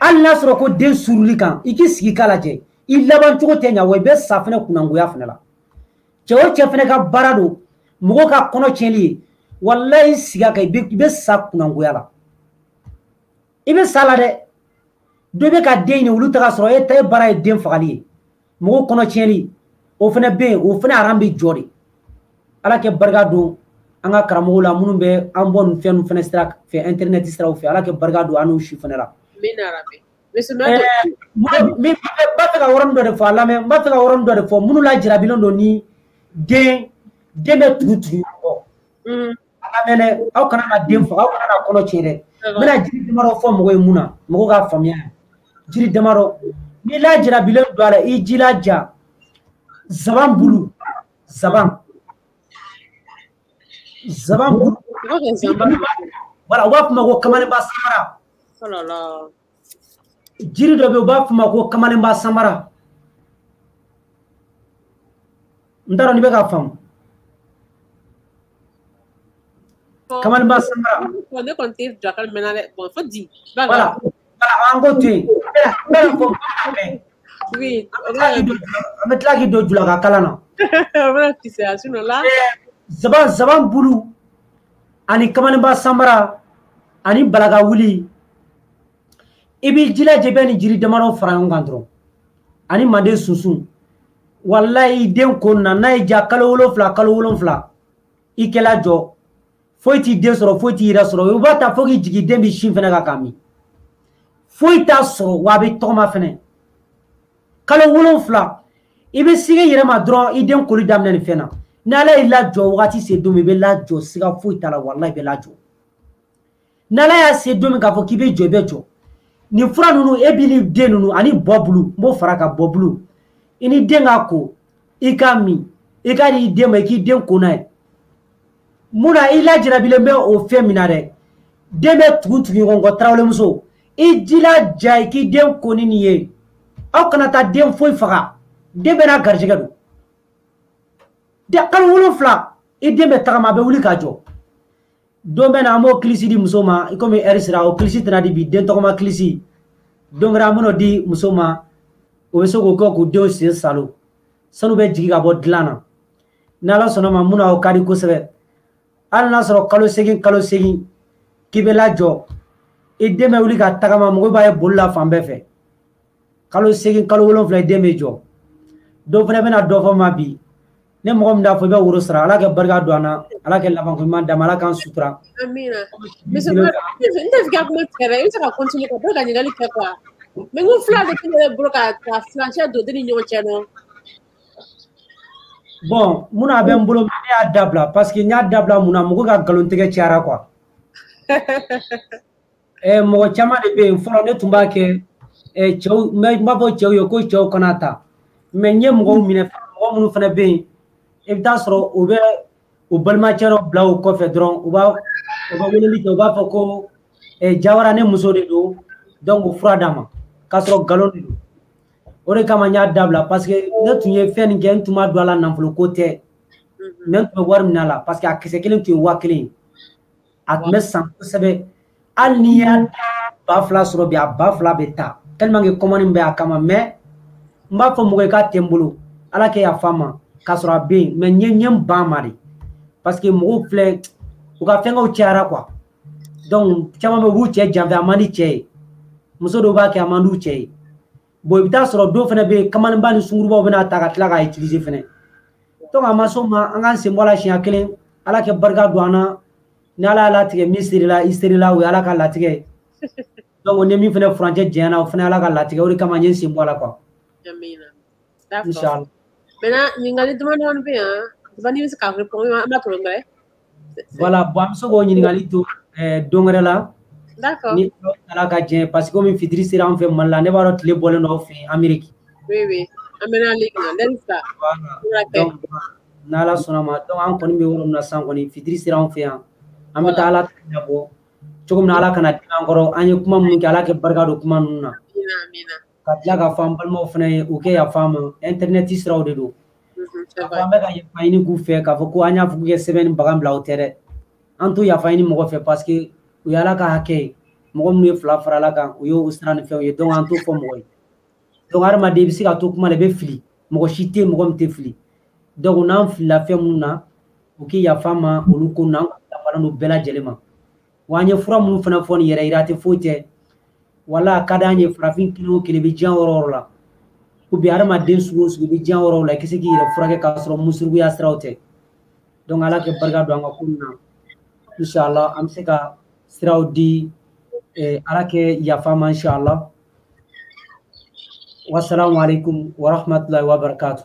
hali n'a sɔrɔ ko den suruli kan i k'i sigi k'a lajɛ i laban cogo tɛ ɲa wa i bɛ sa fana kunangoya fana la cɛ o cɛ fana ka baara don mɔgɔ ka kɔnɔ tiɲɛli ye walayi siga kan i bɛ sa kunangoya la i bɛ sa la dɛ dɔ bɛ ka den ɲini olu taga sɔrɔ e ta ye baara ye den fagali ye mɔgɔw kɔnɔ tiɲɛni o fana bɛ yen o fana aran bɛ jɔ de ala kɛ barika don an ka karamɔgɔw la minnu bɛ an bɔ nin fɛn ninnu fana sira fɛ intɛrɛnɛti siraw fɛ ala kɛ barika don an n'u si fana la. min b'a fɛ ka yɔrɔnin dɔ de fɔ a lamɛn n b'a fɛ ka yɔrɔnin dɔ de fɔ minnu lajarabilen don ni den den bɛ tugu tugu kɔ ala mɛnɛ aw kana na den faga aw kana na kɔnɔ tiɲɛ dɛ n bɛna jiri damadɔ fɔ mɔgɔ ye mun na mɔgɔw k'a faamuya jiri damadɔ n'i lajarabilen don a la i jilaja zaban bulu zaban zaban bulu wala u b'a f'o ma ko kamalenba samara jiri dɔ bɛ u b'a f'o ma ko kamalenba samara n t'a dɔn n'i bɛ k'a faamu kamalenba samara ne kɔni tɛ dakari mɛnna dɛ bɔn fo di wala an ko ten n bɛ fɔ an bɛ tila k'i don julaka kalan na a bɛna kisɛya sinɔ la zaban zaban bulu ani kamalenba samara ani balaka wuli i b'i jilaja bɛɛ ni jiri damadɔ fara ɲɔgɔn kan dɔrɔn ani manden sunsun walayi den ko na n'a ye ja kalo wolonfila kalo wolonfila i kɛla jɔ foyi t'i den sɔrɔ foyi t'i yɛrɛ sɔrɔ i b'a ta fo k'i jigin den bɛ sin fɛnɛ kan k'a min foyi t'a sɔrɔ wa a bɛ tɔgɔma fɛnɛ kalo wolonfila i bɛ sigi yɛrɛ ma dɔrɔn i den koli daminɛ nin fɛn na ni ala y'i lajɔ wagati se don min i bɛ lajɔ siga foyi t'a la walayi i bɛ lajɔ n'ala y'a se don min k'a fɔ k'i bɛ jɔ i bɛ jɔ nin fura ninnu e b'i ni den ninnu ani bɔ bulu n b'o fara ka bɔ bulu i ni den k'a ko i k'a min i k'a di i den ma i k'i den ko n'a ye mun na i lajarabilen bɛ o fɛn min na dɛ den bɛ tugu tugu ɲɔgɔn kɔ tarawelemuso i jilaja i k'i den ko ni nin ye aw kana taa den foyi faga den bɛɛ n'a garijɛgɛ don de kalo wolonfila i den bɛ tagama a bɛ wuli ka jɔ don bɛ na an b'o kilisi di muso ma i komi ɛri sira o kilisi tɛna di bi den tɔgɔma kilisi don wɛrɛ an bɛn'o di muso ma o bɛ se k'o kɛ k'u denw sen salo sanu bɛ jigin ka bɔ dilan na ni ala sɔnna ma mun na o ka di kosɛbɛ hali n'a sɔrɔ kalo segin kalo segin k'i bɛ lajɔ i den bɛ wuli ka tagama mɔgɔ b'a ye boli la fan bɛɛ fɛ kalo segin kalo wolonfila i den bɛ jɔ dɔw fana bɛna dɔ fɔ ma bi ne mɔgɔ min d'a fɔ i bɛ woro sara ala ka barika don an na ala ka laban ko ɲuman d'a ma ala k'an sutura amina n tɛ fɛ ka kuma tigɛ dɛ i bɛ se ka kɔntini ka bɔ ka ɲininkali kɛ kuwa mɛ n ko fila de kelen bɛ bolo ka ka furancɛ don den ni ɲɔgɔn cɛ nɔ bɔn mun a bɛ n bolo ne y'a dabila paseke n y'a dabila mun na mɔgɔ ka nkalontigɛ cayara kuwa eh, mɔgɔ caman de bɛ yen fɔlɔ ne tun b'a kɛ eh, cɛw n b'a fɔ cɛw ye ko cɛw kana ta mɛ n ye mɔgɔw minɛ mɔgɔ minnu fana bɛ yen i bɛ taa sɔrɔ u bɛ u balimacɛ dɔ bila u kɔfɛ dɔrɔn u b'a u bɛ weleli kɛ u b'a fɔ ko eh, jawara ne muso de don donc u fura d'a ma k'a sɔrɔ nkalon de don o de kama n y'a dabila parce que ne tun ye fɛn nin kɛ n tun ma don a la nafolo ko tɛ mɛ n tun bɛ wari min a la parce que a kisɛ kelen tun ye waa kelen ye a tun bɛ san kosɛbɛ hali n'i y'a ba fila sɔrɔ bi a ba fila bɛ taa tellement que kɔmɔni bɛ a kama mɛ n b'a fɔ mɔgɔ ye k'a tɛ n bolo ala kɛ yafa ma k'a sɔrɔ a bɛ yen mɛ n ye ɲɛ n ban ma de parce que mɔgɔw filɛ u ka fɛnkɛw cayara quoi donc caman bɛ u b'u cɛ janfɛ a man di cɛ ye muso dɔw b'a kɛ a man d'u cɛ ye bon i bɛ taa sɔrɔ dɔw fana bɛ yen kamalenba ni sungurubaw bɛna ta ka tila k'a utiliser fana donc a ma s'o ma an k'an sen bɔ a la siɲɛ kelen ala kɛ barika don an na ni ala y'a latigɛ min serila i serila o ye ala ka latigɛ ye donc ni min fana furancɛ jɛnyana o fana ala ka latigɛ o de kama n ye n sen bɔ a la quoi inchallah maintenant ɲininkali damadɔni bɛ yan damadɔni bɛ se ka répondre an b'a tɔrɔ mɛ voilà bɔn an bɛ se k'o ɲininkali to don wɛrɛ la d'accord ni ala ka jɛ parce que komi fitiri sera an fɛ mali la ne b'a dɔn tile bɔlen don aw fɛ yen ameriki oui oui an bɛ n'ale kan lɛni sa donc n'ala sɔnna ma donc an kɔni bɛ yɔrɔ min na sisan kɔni fitiri sera an fɛ yan an bɛ taa ala ta ɲɛbɔ cogo min na ala kana dimi an kɔrɔ an ye kuma minnu kɛ ala kɛ barika don kuma ninnu na ka tila ka fɔ an balimaw fana ye u kɛ yafa ma intɛrɛnɛti siraw de don k'a fɔ an bɛ ka yafa ɲini k'u fɛ k'a fɔ ko an y'a fɔ k'u kɛ sɛbɛn ni bagan bila o tɛ dɛ an to yafa ɲini mɔgɔ fɛ parce que u ye ala ka hakɛ ye mɔgɔ minnu ye fila farala kan u y'o sira ni fɛnw ye donc an t'o fɔ mɔgɔ ye donc hadamaden i bɛ se ka to kuma la i bɛ fili mɔgɔ si tɛ yen mɔgɔ min tɛ fili donc n'an filila fɛn minnu na u k'i yafa ma olu ko na an ka falen don bɛɛ lajɛlen ma wa an ye fura minnu fana fɔ nin yɛrɛ yira tɛ foyi tɛ wala a ka d'an ye farafin kelen o kelen bɛ diɲɛ yɔrɔ yɔrɔ la ubiyɛn hadamaden sugu o sugu bɛ diɲɛ yɔrɔw la i kisi k'i yɛrɛ furakɛ k'a sɔrɔ musuruguya siraw tɛ donc ala kɛ barika don an ka ko nin na inshallah an bɛ se ka siraw di eh, ala kɛ yafa ma inshallah wasalamu alaikum warahmatullahi wabarakatuh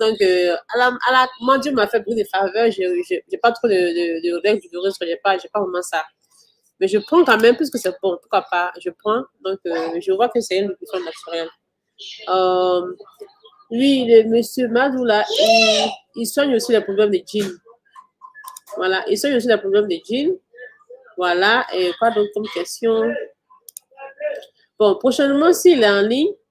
donc la, à mon Dieu m'a fait beaucoup de faveurs. Je n'ai pas trop de, de, de règles douloureuses. Je n'ai pas, pas vraiment ça. Mais je prends quand même, puisque c'est bon. Pourquoi pas Je prends. Donc, euh, je vois que c'est un lubrifiant naturel. Euh, lui, le monsieur Madoula, il, soigne aussi les problèmes de jeans. Voilà, il soigne aussi les problèmes de jeans. Voilà, et pas d'autres questions. Bon, prochainement, s'il est en ligne,